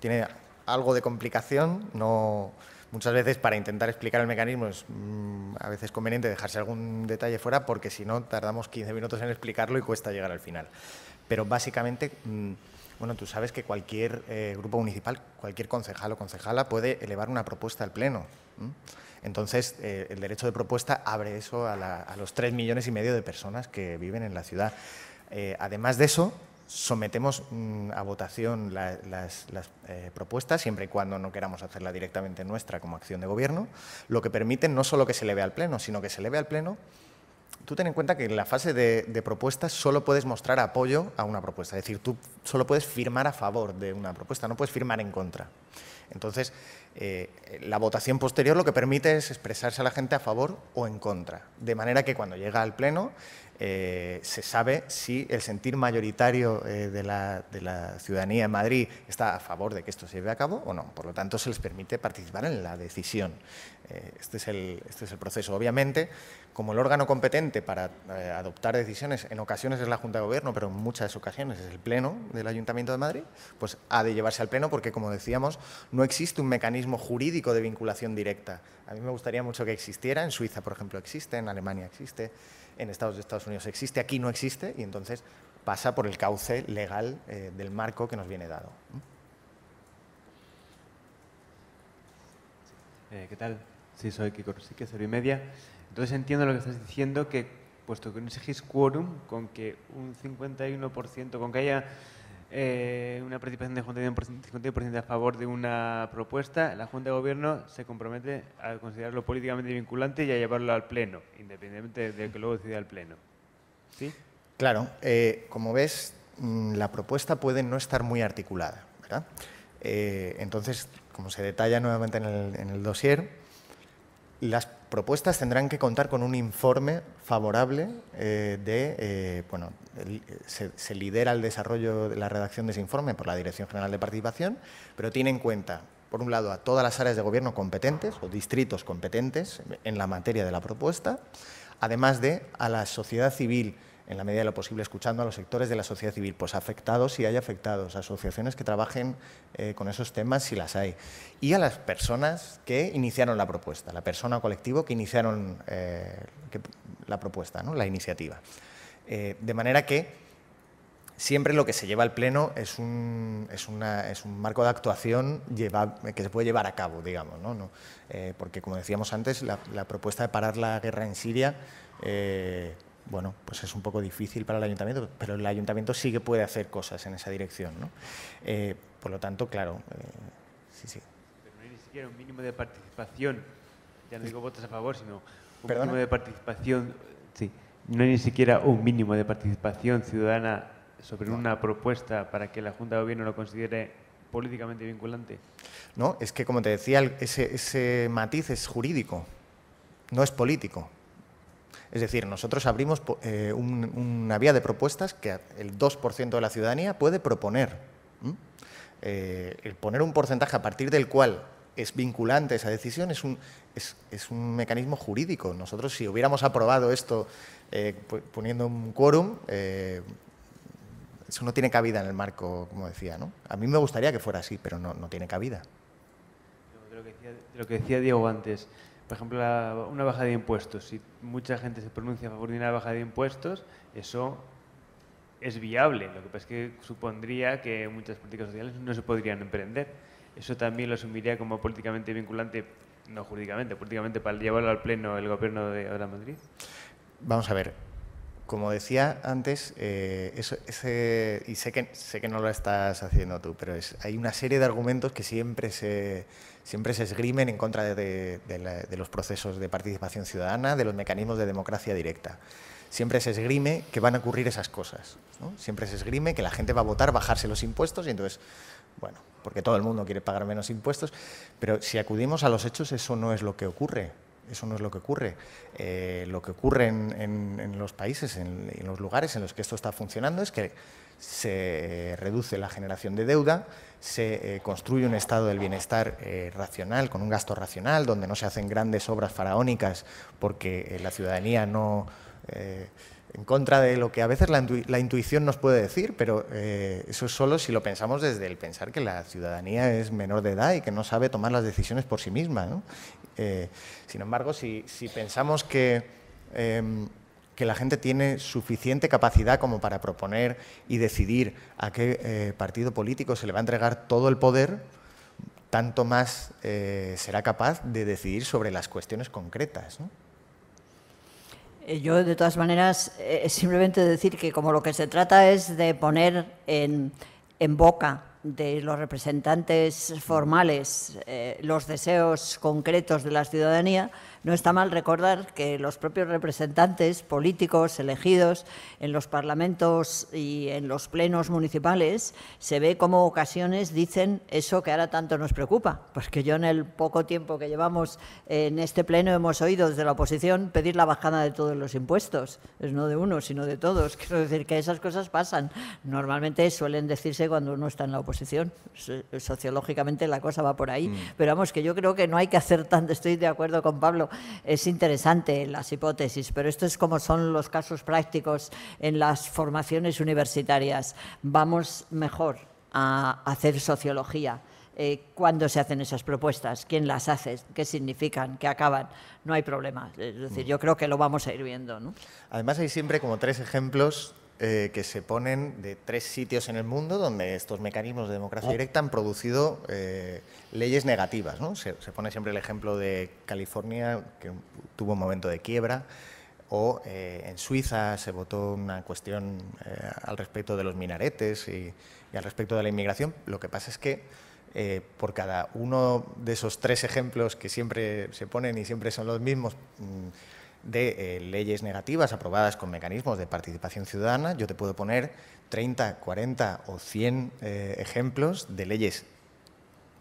tiene algo de complicación, no, muchas veces para intentar explicar el mecanismo es mm, a veces conveniente dejarse algún detalle fuera porque si no tardamos 15 minutos en explicarlo y cuesta llegar al final. Pero básicamente, mm, bueno, tú sabes que cualquier eh, grupo municipal, cualquier concejal o concejala puede elevar una propuesta al Pleno. Entonces, eh, el derecho de propuesta abre eso a, los tres millones y medio de personas que viven en la ciudad. Eh, además de eso, sometemos mm, a votación las, eh, propuestas, siempre y cuando no queramos hacerla directamente nuestra como acción de gobierno, lo que permite no solo que se le vea al Pleno, sino que se le vea al Pleno. Tú ten en cuenta que en la fase de, propuestas solo puedes mostrar apoyo a una propuesta, es decir, tú solo puedes firmar a favor de una propuesta, no puedes firmar en contra. Entonces, eh, la votación posterior lo que permite es expresarse a la gente a favor o en contra, de manera que cuando llega al Pleno eh, se sabe si el sentir mayoritario eh, de, la, ciudadanía en Madrid está a favor de que esto se lleve a cabo o no. Por lo tanto, se les permite participar en la decisión. Eh, este, es el, este, es el, proceso. Obviamente, como el órgano competente para adoptar decisiones, en ocasiones es la Junta de Gobierno, pero en muchas ocasiones es el Pleno del Ayuntamiento de Madrid, pues ha de llevarse al Pleno porque, como decíamos, no existe un mecanismo jurídico de vinculación directa. A mí me gustaría mucho que existiera. En Suiza, por ejemplo, existe, en Alemania existe en Estados, Estados Unidos existe, aquí no existe, y entonces pasa por el cauce legal eh, del marco que nos viene dado. Eh, ¿Qué tal? Sí, soy Kiko Rosique, Cero y Media. Entonces entiendo lo que estás diciendo, que puesto que no exigís quórum, con que un 51%, con que haya eh, una participación de 51% a favor de una propuesta, la Junta de Gobierno se compromete a considerarlo políticamente vinculante y a llevarlo al Pleno, independientemente de que luego decida el Pleno. ¿Sí? Claro, eh, como ves, mm, la propuesta puede no estar muy articulada. ¿verdad? Eh, entonces, como se detalla nuevamente en el, en dossier, las propuestas tendrán que contar con un informe favorable eh, de, bueno, se, lidera el desarrollo de la redacción de ese informe por la Dirección General de Participación, pero tiene en cuenta, por un lado, a todas las áreas de gobierno competentes o distritos competentes en la materia de la propuesta, además de a la sociedad civil en la medida de lo posible, escuchando a los sectores de la sociedad civil, pues afectados y hay afectados, asociaciones que trabajen eh, con esos temas si las hay, y a las personas que iniciaron la propuesta, la persona o colectivo que iniciaron eh, la propuesta, ¿no? la iniciativa. Eh, de manera que siempre lo que se lleva al Pleno es un, es un marco de actuación que se puede llevar a cabo, digamos, ¿no? porque como decíamos antes, la, propuesta de parar la guerra en Siria bueno, pues es un poco difícil para el ayuntamiento, pero el ayuntamiento sí que puede hacer cosas en esa dirección. ¿no? Eh, por lo tanto, claro, eh, sí, sí. Pero no hay ni siquiera un mínimo de participación, ya no digo votos a favor, sino un mínimo de participación, sí, no hay ni siquiera un mínimo de participación ciudadana sobre una propuesta para que la Junta de Gobierno lo considere políticamente vinculante. No, es que como te decía, ese, ese matiz es jurídico, no es político. Es decir, nosotros abrimos eh, una vía de propuestas que el 2% de la ciudadanía puede proponer. Eh, el poner un porcentaje a partir del cual es vinculante esa decisión es un, mecanismo jurídico. Nosotros, si hubiéramos aprobado esto eh, poniendo un quórum, eso no tiene cabida en el marco, como decía. ¿no? A mí me gustaría que fuera así, pero no, tiene cabida. de lo que decía Diego antes, por ejemplo, una baja de impuestos. Si mucha gente se pronuncia a favor de una baja de impuestos, eso es viable. Lo que pasa es que supondría que muchas políticas sociales no se podrían emprender. Eso también lo asumiría como políticamente vinculante, no jurídicamente, políticamente para llevarlo al pleno el gobierno de ahora Madrid. Vamos a ver, como decía antes, eh, ese, y sé que, sé que no lo estás haciendo tú, pero es, hay una serie de argumentos que siempre se, siempre se esgrimen en contra de, los procesos de participación ciudadana, de los mecanismos de democracia directa. Siempre se esgrime que van a ocurrir esas cosas. Siempre se esgrime que la gente va a votar, bajarse los impuestos y entonces, bueno, porque todo el mundo quiere pagar menos impuestos, pero si acudimos a los hechos eso no es lo que ocurre. Eso no es lo que ocurre. Eh, lo que ocurre en, los países, en, en, los lugares en los que esto está funcionando, es que se reduce la generación de deuda, se eh, construye un estado del bienestar eh, racional, con un gasto racional, donde no se hacen grandes obras faraónicas porque eh, la ciudadanía no... en contra de lo que a veces la, intuición nos puede decir, pero eso es solo si lo pensamos desde el pensar que la ciudadanía es menor de edad y que no sabe tomar las decisiones por sí misma. sin embargo, si, pensamos que em, que la gente tiene suficiente capacidad como para proponer y decidir a qué eh, partido político se le va a entregar todo el poder, tanto más eh, será capaz de decidir sobre las cuestiones concretas. Eh, yo, de todas maneras, simplemente decir que como lo que se trata es de poner en boca de los representantes formales los deseos concretos de la ciudadanía, no está mal recordar que los propios representantes políticos elegidos en los parlamentos y en los plenos municipales se ve como ocasiones dicen eso que ahora tanto nos preocupa. Pues que yo en el poco tiempo que llevamos en este pleno hemos oído desde la oposición pedir la bajada de todos los impuestos. Es no de uno, sino de todos. Quiero decir que esas cosas pasan. Normalmente suelen decirse cuando uno está en la oposición. Sociológicamente la cosa va por ahí. Mm. Pero vamos, que yo creo que no hay que hacer tanto. Estoy de acuerdo con Pablo es interesante las hipótesis, pero esto es como son los casos prácticos en las formaciones universitarias. Vamos mejor a hacer sociología. Eh, cuándo se hacen esas propuestas, quién las hace, qué significan, qué acaban. No hay problema. Es decir, yo creo que lo vamos a ir viendo. Además, hay siempre como tres ejemplos eh, que se ponen de tres sitios en el mundo donde estos mecanismos de democracia directa han producido eh, leyes negativas. Se, pone siempre el ejemplo de California, que tuvo un momento de quiebra, o eh, en Suiza se votó una cuestión al respecto de los minaretes y, al respecto de la inmigración. Lo que pasa es que por cada uno de esos tres ejemplos que siempre se ponen y siempre son los mismos, mm, de eh, leyes negativas aprobadas con mecanismos de participación ciudadana, yo te puedo poner 30, 40 o 100 eh, ejemplos de leyes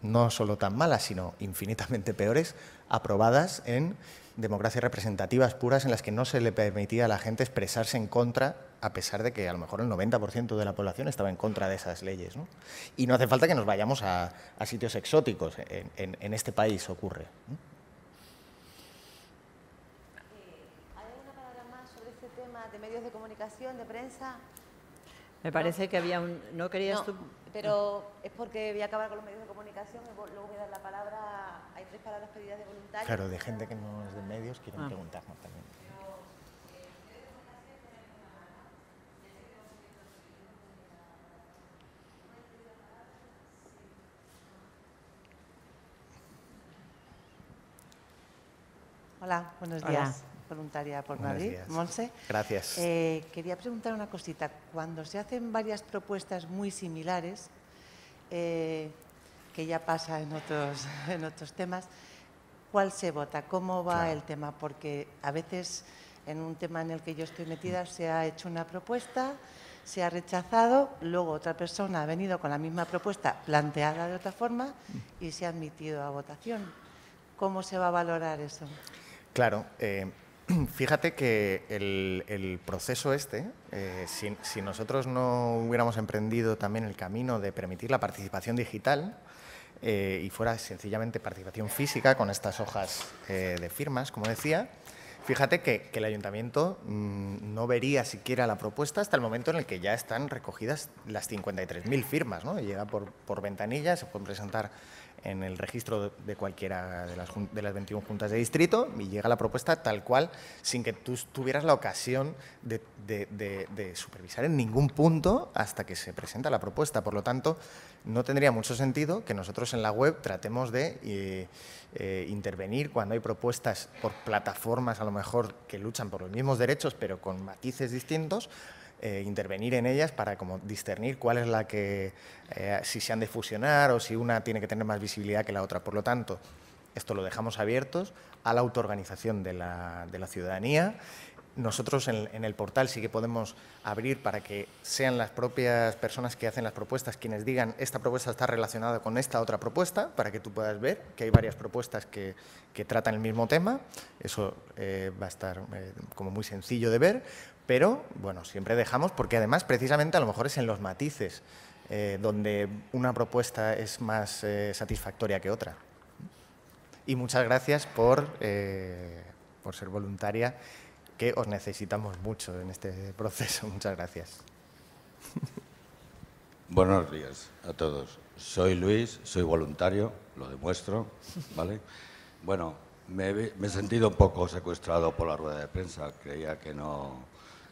no solo tan malas, sino infinitamente peores, aprobadas en democracias representativas puras en las que no se le permitía a la gente expresarse en contra, a pesar de que a lo mejor el 90% de la población estaba en contra de esas leyes. Y no hace falta que nos vayamos a, sitios exóticos, en, este país ocurre de comunicación, de prensa. Me parece que había un... ¿No querías tú...? pero es porque voy a acabar con los medios de comunicación y luego voy a dar la palabra... Hay tres palabras pedidas de voluntarios. Claro, de gente que no es de medios quieren ah. preguntarnos también. Hola, buenos días voluntaria por Madrid, Monse. Gracias. Eh, quería preguntar una cosita. Cuando se hacen varias propuestas muy similares, eh, que ya pasa en otros, en otros temas, ¿cuál se vota? ¿Cómo va el tema? Porque a veces en un tema en el que yo estoy metida se ha hecho una propuesta, se ha rechazado, luego otra persona ha venido con la misma propuesta planteada de otra forma y se ha admitido a votación. ¿Cómo se va a valorar eso? Claro, eh, Fíjate que el, proceso este, eh, si, nosotros no hubiéramos emprendido también el camino de permitir la participación digital eh, y fuera sencillamente participación física con estas hojas eh, de firmas, como decía, fíjate que, el ayuntamiento mm, no vería siquiera la propuesta hasta el momento en el que ya están recogidas las 53.000 firmas, ¿no? llega por, por ventanilla, se pueden presentar en el registro de cualquiera de las, de las 21 juntas de distrito y llega la propuesta tal cual, sin que tú tuvieras la ocasión de, supervisar en ningún punto hasta que se presenta la propuesta. Por lo tanto, no tendría mucho sentido que nosotros en la web tratemos de eh, eh, intervenir cuando hay propuestas por plataformas a lo mejor que luchan por los mismos derechos pero con matices distintos, eh, intervenir en ellas para como discernir cuál es la que, eh, si se han de fusionar o si una tiene que tener más visibilidad que la otra. Por lo tanto, esto lo dejamos abiertos a la autoorganización de la, de la ciudadanía. Nosotros en, el portal sí que podemos abrir para que sean las propias personas que hacen las propuestas quienes digan esta propuesta está relacionada con esta otra propuesta, para que tú puedas ver que hay varias propuestas que, que tratan el mismo tema. Eso eh, va a estar como muy sencillo de ver pero bueno, siempre dejamos, porque además precisamente a lo mejor es en los matices eh, donde una propuesta es más eh, satisfactoria que otra. Y muchas gracias por, eh, por ser voluntaria, que os necesitamos mucho en este proceso. Muchas gracias. Buenos días a todos. Soy Luis, soy voluntario, lo demuestro, ¿vale? Bueno, me, me he sentido un poco secuestrado por la rueda de prensa. Creía que no,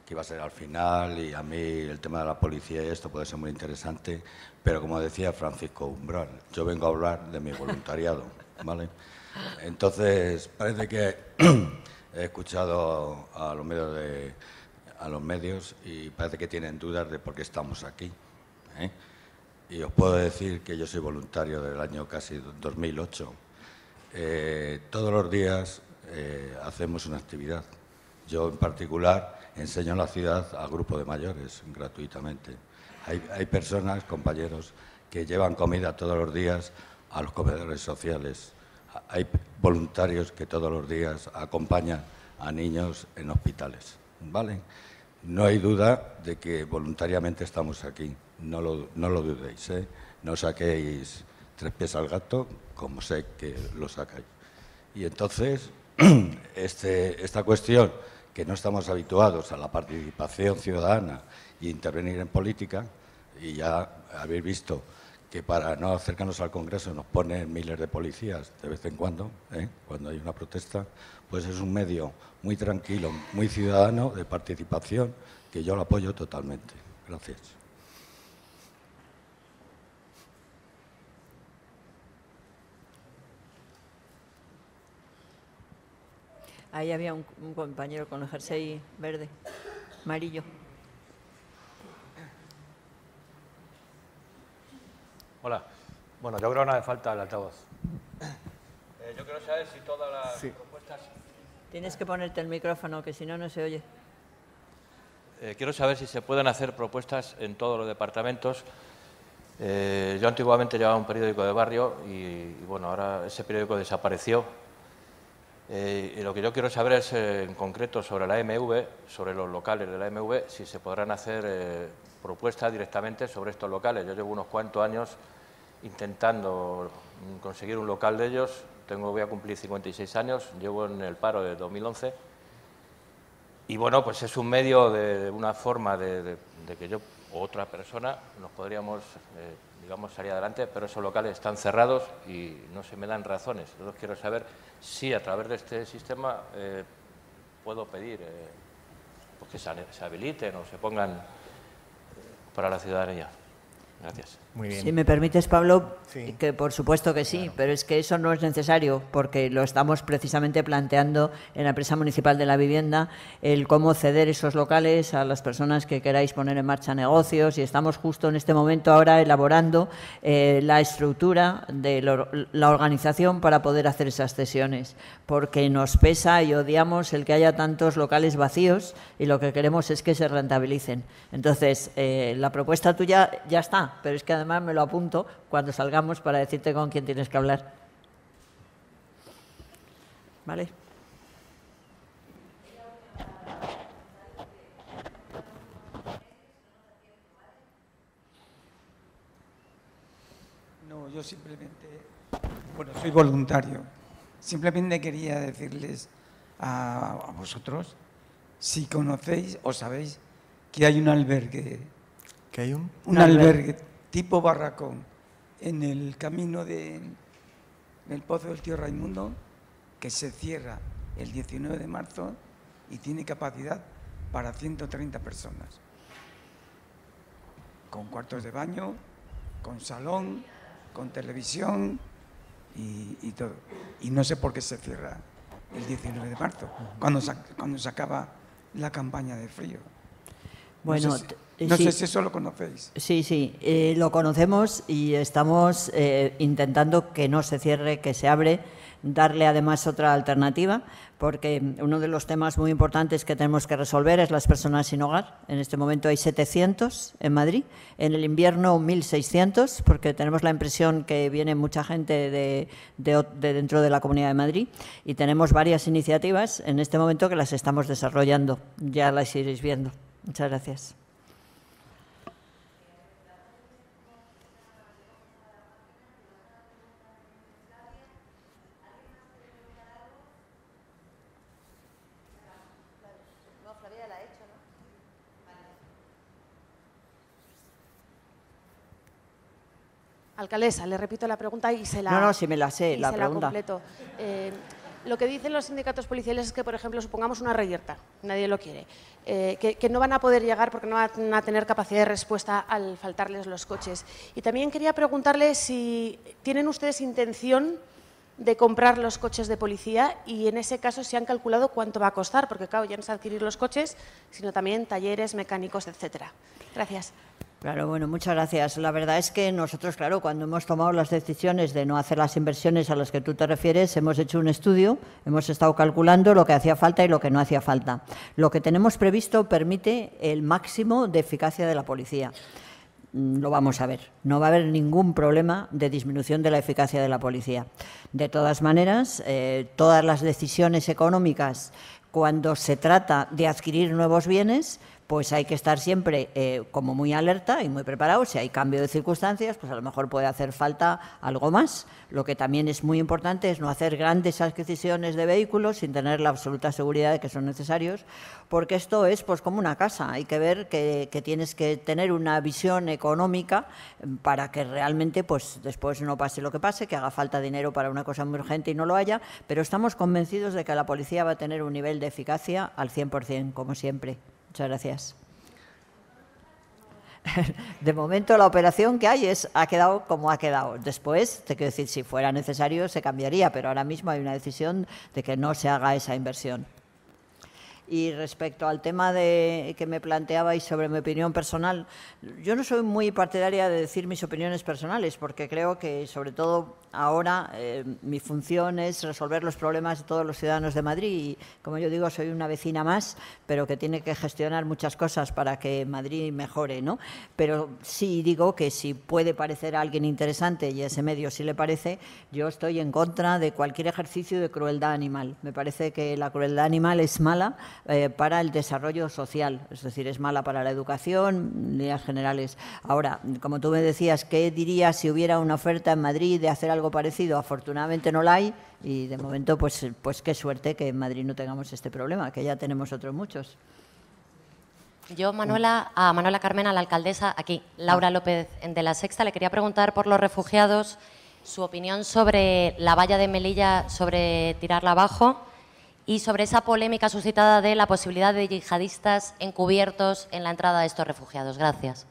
que iba a ser al final y a mí el tema de la policía y esto puede ser muy interesante, pero como decía Francisco Umbral, yo vengo a hablar de mi voluntariado, ¿vale? Entonces, parece que he escuchado a los medios de, a los medios y parece que tienen dudas de por qué estamos aquí. ¿eh? Y os puedo decir que yo soy voluntario del año casi 2008. Eh, todos los días eh, hacemos una actividad. Yo en particular enseño en la ciudad a grupo de mayores gratuitamente. Hay, personas, compañeros, que llevan comida todos los días a los comedores sociales. Hay voluntarios que todos los días acompañan a niños en hospitales. ¿Vale? No hay duda de que voluntariamente estamos aquí. No lo, no lo dudéis. ¿eh? No saquéis tres pies al gato, como sé que lo sacáis. Y entonces, este, esta cuestión que no estamos habituados a la participación ciudadana e intervenir en política, y ya habéis visto que para no acercarnos al Congreso nos ponen miles de policías de vez en cuando, ¿eh? cuando hay una protesta, pues es un medio muy tranquilo, muy ciudadano de participación que yo lo apoyo totalmente. Gracias. Ahí había un, compañero con el jersey verde, amarillo. Hola. Bueno, yo creo que no hace falta el altavoz. Eh, yo quiero saber si todas las propuestas... Tienes que ponerte el micrófono, que si no, no se oye. Eh, quiero saber si se pueden hacer propuestas en todos los departamentos. Eh, yo antiguamente llevaba un periódico de barrio y, bueno, ahora ese periódico desapareció. Y lo que yo quiero saber es en concreto sobre la MV, sobre los locales de la MV, si se podrán hacer propuestas directamente sobre estos locales. Yo llevo unos cuantos años intentando conseguir un local de ellos. Tengo, voy a cumplir 56 años, llevo en el paro de 2011. Y bueno, pues es un medio de, una forma de, que yo o otra persona nos podríamos, eh, digamos, salir adelante, pero esos locales están cerrados y no se me dan razones. Yo quiero saber si a través de este sistema eh, puedo pedir eh, pues que se, habiliten o se pongan para la ciudadanía. Gracias. Muy bien. Si me permites, Pablo, que por supuesto que sí, pero es que eso no es necesario porque lo estamos precisamente planteando en la empresa municipal de la vivienda, el cómo ceder esos locales a las personas que queráis poner en marcha negocios y estamos justo en este momento ahora elaborando eh, la estructura de la organización para poder hacer esas cesiones, porque nos pesa y odiamos el que haya tantos locales vacíos y lo que queremos es que se rentabilicen. Entonces, eh, la propuesta tuya ya está, pero es que además me lo apunto cuando salgamos para decirte con quién tienes que hablar. ¿Vale? No, yo simplemente, bueno, soy voluntario. Simplemente quería decirles a, vosotros si conocéis o sabéis que hay un albergue ¿Que hay un? Un albergue tipo barracón en el camino de, del Pozo del Tío Raimundo que se cierra el 19 de marzo y tiene capacidad para 130 personas. Con cuartos de baño, con salón, con televisión y, todo. Y no sé por qué se cierra el 19 de marzo, cuando cuando se acaba la campaña de frío. Bueno, no sé, si eso lo conocéis. Sí, sí, eh, lo conocemos y estamos eh, intentando que no se cierre, que se abre, darle además otra alternativa, porque uno de los temas muy importantes que tenemos que resolver es las personas sin hogar. En este momento hay 700 en Madrid, en el invierno 1.600, porque tenemos la impresión que viene mucha gente de, de dentro de la Comunidad de Madrid y tenemos varias iniciativas en este momento que las estamos desarrollando. Ya las iréis viendo. Muchas gracias. Alcaldesa, le repito la pregunta y se la... No, no, si me la sé, la pregunta. completo. Eh, lo que dicen los sindicatos policiales es que, por ejemplo, supongamos una reyerta, nadie lo quiere, eh, que, no van a poder llegar porque no van a tener capacidad de respuesta al faltarles los coches. Y también quería preguntarle si tienen ustedes intención de comprar los coches de policía y en ese caso si han calculado cuánto va a costar, porque claro, ya no es adquirir los coches, sino también talleres, mecánicos, etcétera. Gracias. Claro, bueno, muchas gracias. La verdad es que nosotros, claro, cuando hemos tomado las decisiones de no hacer las inversiones a las que tú te refieres, hemos hecho un estudio, hemos estado calculando lo que hacía falta y lo que no hacía falta. Lo que tenemos previsto permite el máximo de eficacia de la policía. Mm, lo vamos a ver. No va a haber ningún problema de disminución de la eficacia de la policía. De todas maneras, eh, todas las decisiones económicas, cuando se trata de adquirir nuevos bienes, pues hay que estar siempre eh, como muy alerta y muy preparado. Si hay cambio de circunstancias, pues a lo mejor puede hacer falta algo más. Lo que también es muy importante es no hacer grandes adquisiciones de vehículos sin tener la absoluta seguridad de que son necesarios, porque esto es pues como una casa. Hay que ver que, tienes que tener una visión económica para que realmente pues después no pase lo que pase, que haga falta dinero para una cosa muy urgente y no lo haya, pero estamos convencidos de que la policía va a tener un nivel de eficacia al 100%, como siempre. Muchas gracias. De momento la operación que hay es ha quedado como ha quedado. Después, te quiero decir, si fuera necesario se cambiaría, pero ahora mismo hay una decisión de que no se haga esa inversión. Y respecto al tema de, que me planteabais sobre mi opinión personal, yo no soy muy partidaria de decir mis opiniones personales, porque creo que, sobre todo ahora, eh, mi función es resolver los problemas de todos los ciudadanos de Madrid. Y, como yo digo, soy una vecina más, pero que tiene que gestionar muchas cosas para que Madrid mejore. ¿no? Pero sí digo que si puede parecer a alguien interesante, y ese medio sí le parece, yo estoy en contra de cualquier ejercicio de crueldad animal. Me parece que la crueldad animal es mala eh, para el desarrollo social, es decir, es mala para la educación, líneas generales. Ahora, como tú me decías, ¿qué dirías si hubiera una oferta en Madrid de hacer algo parecido? Afortunadamente no la hay y de momento, pues, pues qué suerte que en Madrid no tengamos este problema, que ya tenemos otros muchos. Yo, Manuela, a Manuela Carmena, la alcaldesa, aquí, Laura López de la Sexta, le quería preguntar por los refugiados su opinión sobre la valla de Melilla, sobre tirarla abajo y sobre esa polémica suscitada de la posibilidad de yihadistas encubiertos en la entrada de estos refugiados. Gracias.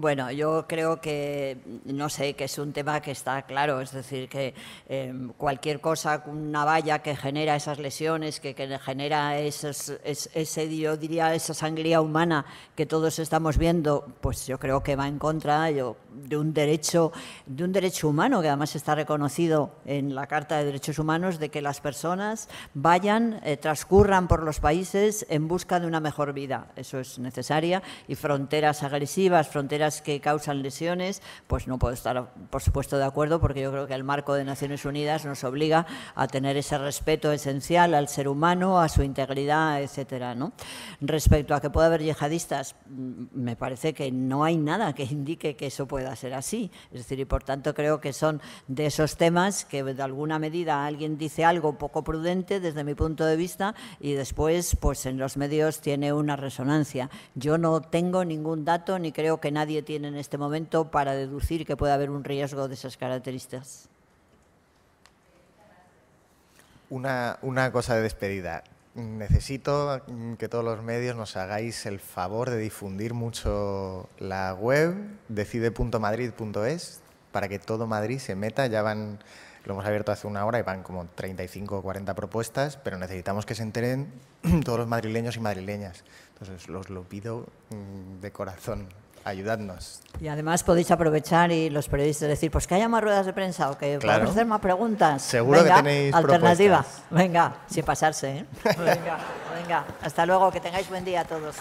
Bueno, yo creo que, no sé, que es un tema que está claro, es decir, que em, cualquier cosa, una valla que genera esas lesiones, que, genera esos, ese, yo diría, esa sangría humana que todos estamos viendo, pues yo creo que va en contra de un derecho, de un derecho humano que además está reconocido en la Carta de Derechos Humanos de que las personas vayan, eh, transcurran por los países en busca de una mejor vida. Eso es necesaria y fronteras agresivas, fronteras que causan lesiones, pues no puedo estar, por supuesto, de acuerdo, porque yo creo que el marco de Naciones Unidas nos obliga a tener ese respeto esencial al ser humano, a su integridad, etcétera. ¿no? Respecto a que pueda haber yihadistas, mm, me parece que no hay nada que indique que eso pueda ser así. Es decir, y por tanto creo que son de esos temas que de alguna medida alguien dice algo poco prudente desde mi punto de vista y después pues en los medios tiene una resonancia. Yo no tengo ningún dato ni creo que nadie nadie tiene en este momento para deducir que pueda haber un riesgo de esas características. Una, una cosa de despedida. Necesito que todos los medios nos hagáis el favor de difundir mucho la web decide.madrid.es para que todo Madrid se meta. Ya van, lo hemos abierto hace una hora y van como 35 o 40 propuestas, pero necesitamos que se enteren todos los madrileños y madrileñas. Entonces, os lo pido mm, de corazón ayudadnos. Y además podéis aprovechar y los periodistas decir, pues que haya más ruedas de prensa o que podamos hacer más preguntas. Seguro que tenéis alternativa. Venga, sin pasarse. ¿eh? venga, venga. Hasta luego, que tengáis buen día a todos.